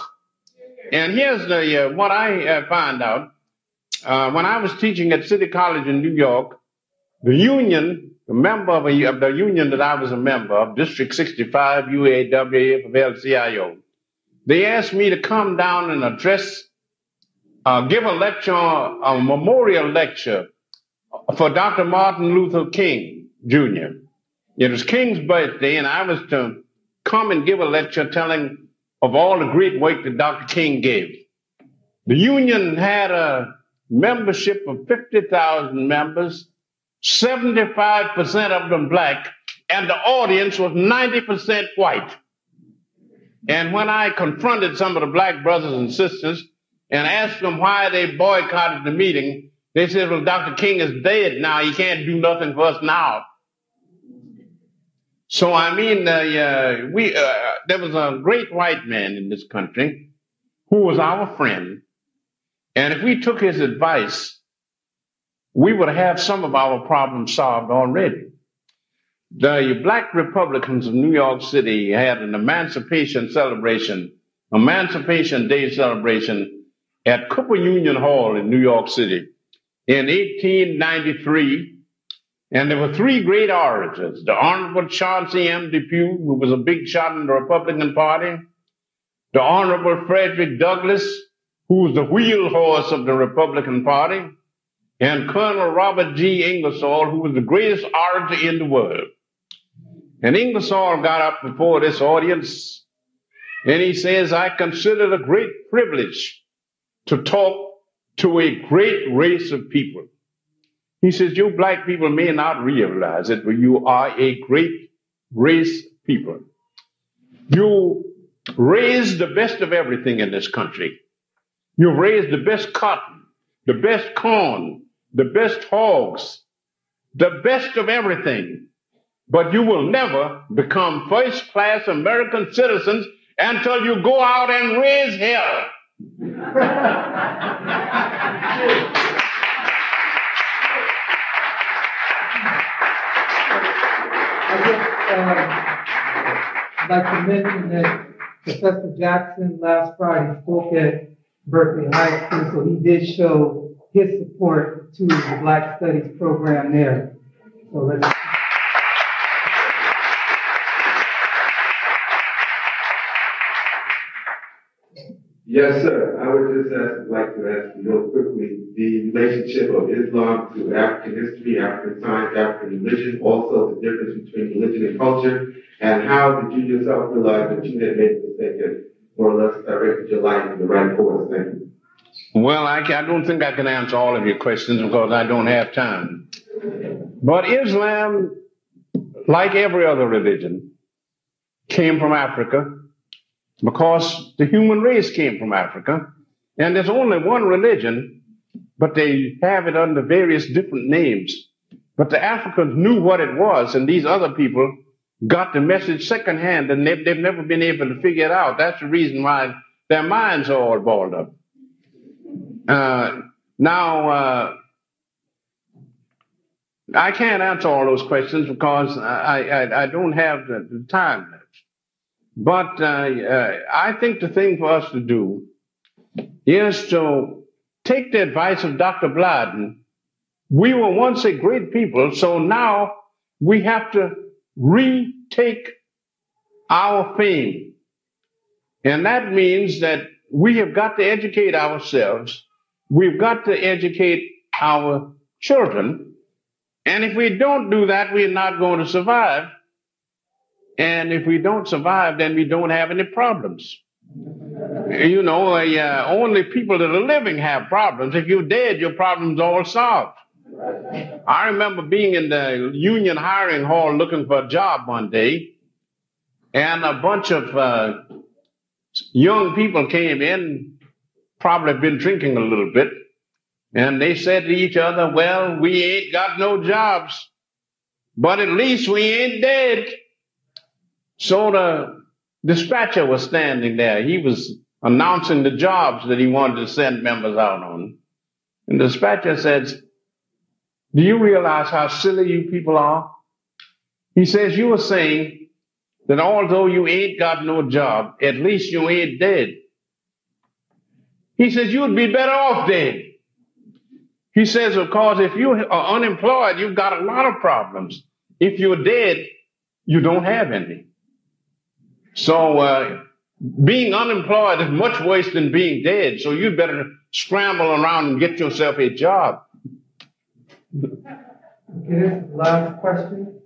And here's the, uh, what I uh, found out. Uh, when I was teaching at City College in New York, the union, the member of, a, of the union that I was a member of, District 65 UAW AFL-CIO, they asked me to come down and address, uh, give a lecture, a memorial lecture for Dr. Martin Luther King Jr. It was King's birthday, and I was to come and give a lecture telling of all the great work that Dr. King gave. The union had a membership of 50,000 members, 75% of them black, and the audience was 90% white. And when I confronted some of the black brothers and sisters and asked them why they boycotted the meeting, they said, well, Dr. King is dead now. He can't do nothing for us now. So, I mean, uh, uh, we, uh, there was a great white man in this country who was our friend. And if we took his advice, we would have some of our problems solved already. The black Republicans of New York City had an emancipation celebration, Emancipation Day celebration at Cooper Union Hall in New York City in 1893. And there were three great orators. The Honorable Chauncey M. Depew, who was a big shot in the Republican Party. The Honorable Frederick Douglass, who was the wheel horse of the Republican Party. And Colonel Robert G. Ingersoll, who was the greatest orator in the world. And Ingersoll got up before this audience and he says, I consider it a great privilege to talk to a great race of people. He says, You black people may not realize it, but you are a great race people. You raised the best of everything in this country. You raised the best cotton, the best corn, the best hogs, the best of everything. But you will never become first class American citizens until you go out and raise hell. *laughs* I would like to mention that Professor Jackson last Friday spoke at Berkeley High School, so he did show his support to the Black Studies program there. So let's. Yes, sir. I would just ask, like to ask you real quickly the relationship of Islam to African history, African science, African religion, also the difference between religion and culture, and how did you yourself realize that you had made a mistake and more or less directed your life in the right course? Thank you. Well, I, I don't think I can answer all of your questions because I don't have time. But Islam, like every other religion, came from Africa because the human race came from Africa, and there's only one religion, but they have it under various different names. But the Africans knew what it was, and these other people got the message secondhand, and they've, they've never been able to figure it out. That's the reason why their minds are all balled up. Uh, now, uh, I can't answer all those questions because I, I, I don't have the, the time. But uh, uh, I think the thing for us to do is to take the advice of Dr. Blyden. We were once a great people, so now we have to retake our fame. And that means that we have got to educate ourselves. We've got to educate our children. And if we don't do that, we're not going to survive. And if we don't survive, then we don't have any problems. You know, uh, only people that are living have problems. If you're dead, your problem's all solved. I remember being in the union hiring hall looking for a job one day, and a bunch of uh, young people came in, probably been drinking a little bit, and they said to each other, Well, we ain't got no jobs, but at least we ain't dead. So the dispatcher was standing there. He was announcing the jobs that he wanted to send members out on. And the dispatcher says, Do you realize how silly you people are? He says, You are saying that although you ain't got no job, at least you ain't dead. He says, You'd be better off dead. He says, of course, if you are unemployed, you've got a lot of problems. If you're dead, you don't have any. So, uh, being unemployed is much worse than being dead. So you better scramble around and get yourself a job. Okay, this is the last question.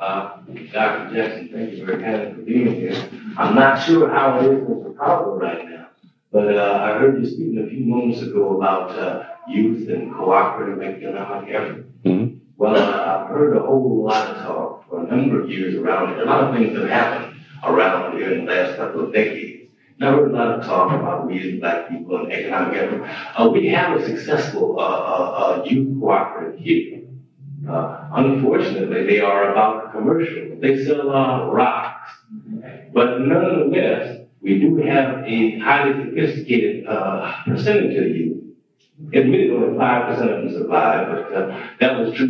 Uh, Dr. Jackson, thank you very kindly for being here. I'm not sure how it is in Chicago right now, but, uh, I heard you speaking a few moments ago about, uh, youth and cooperative economic effort. Mhm. Well, uh, I've heard a whole lot of talk for a number of years around it. A lot of things have happened around here in the last couple of decades. And I heard a lot of talk about we as black people and economic effort. Uh, we have a successful, uh, uh, uh, youth cooperative here. Uh, unfortunately, they are about commercial. They sell uh, rocks. But nonetheless, we do have a highly sophisticated percentage of youth. Admittedly, only five percent of them survive, but that was true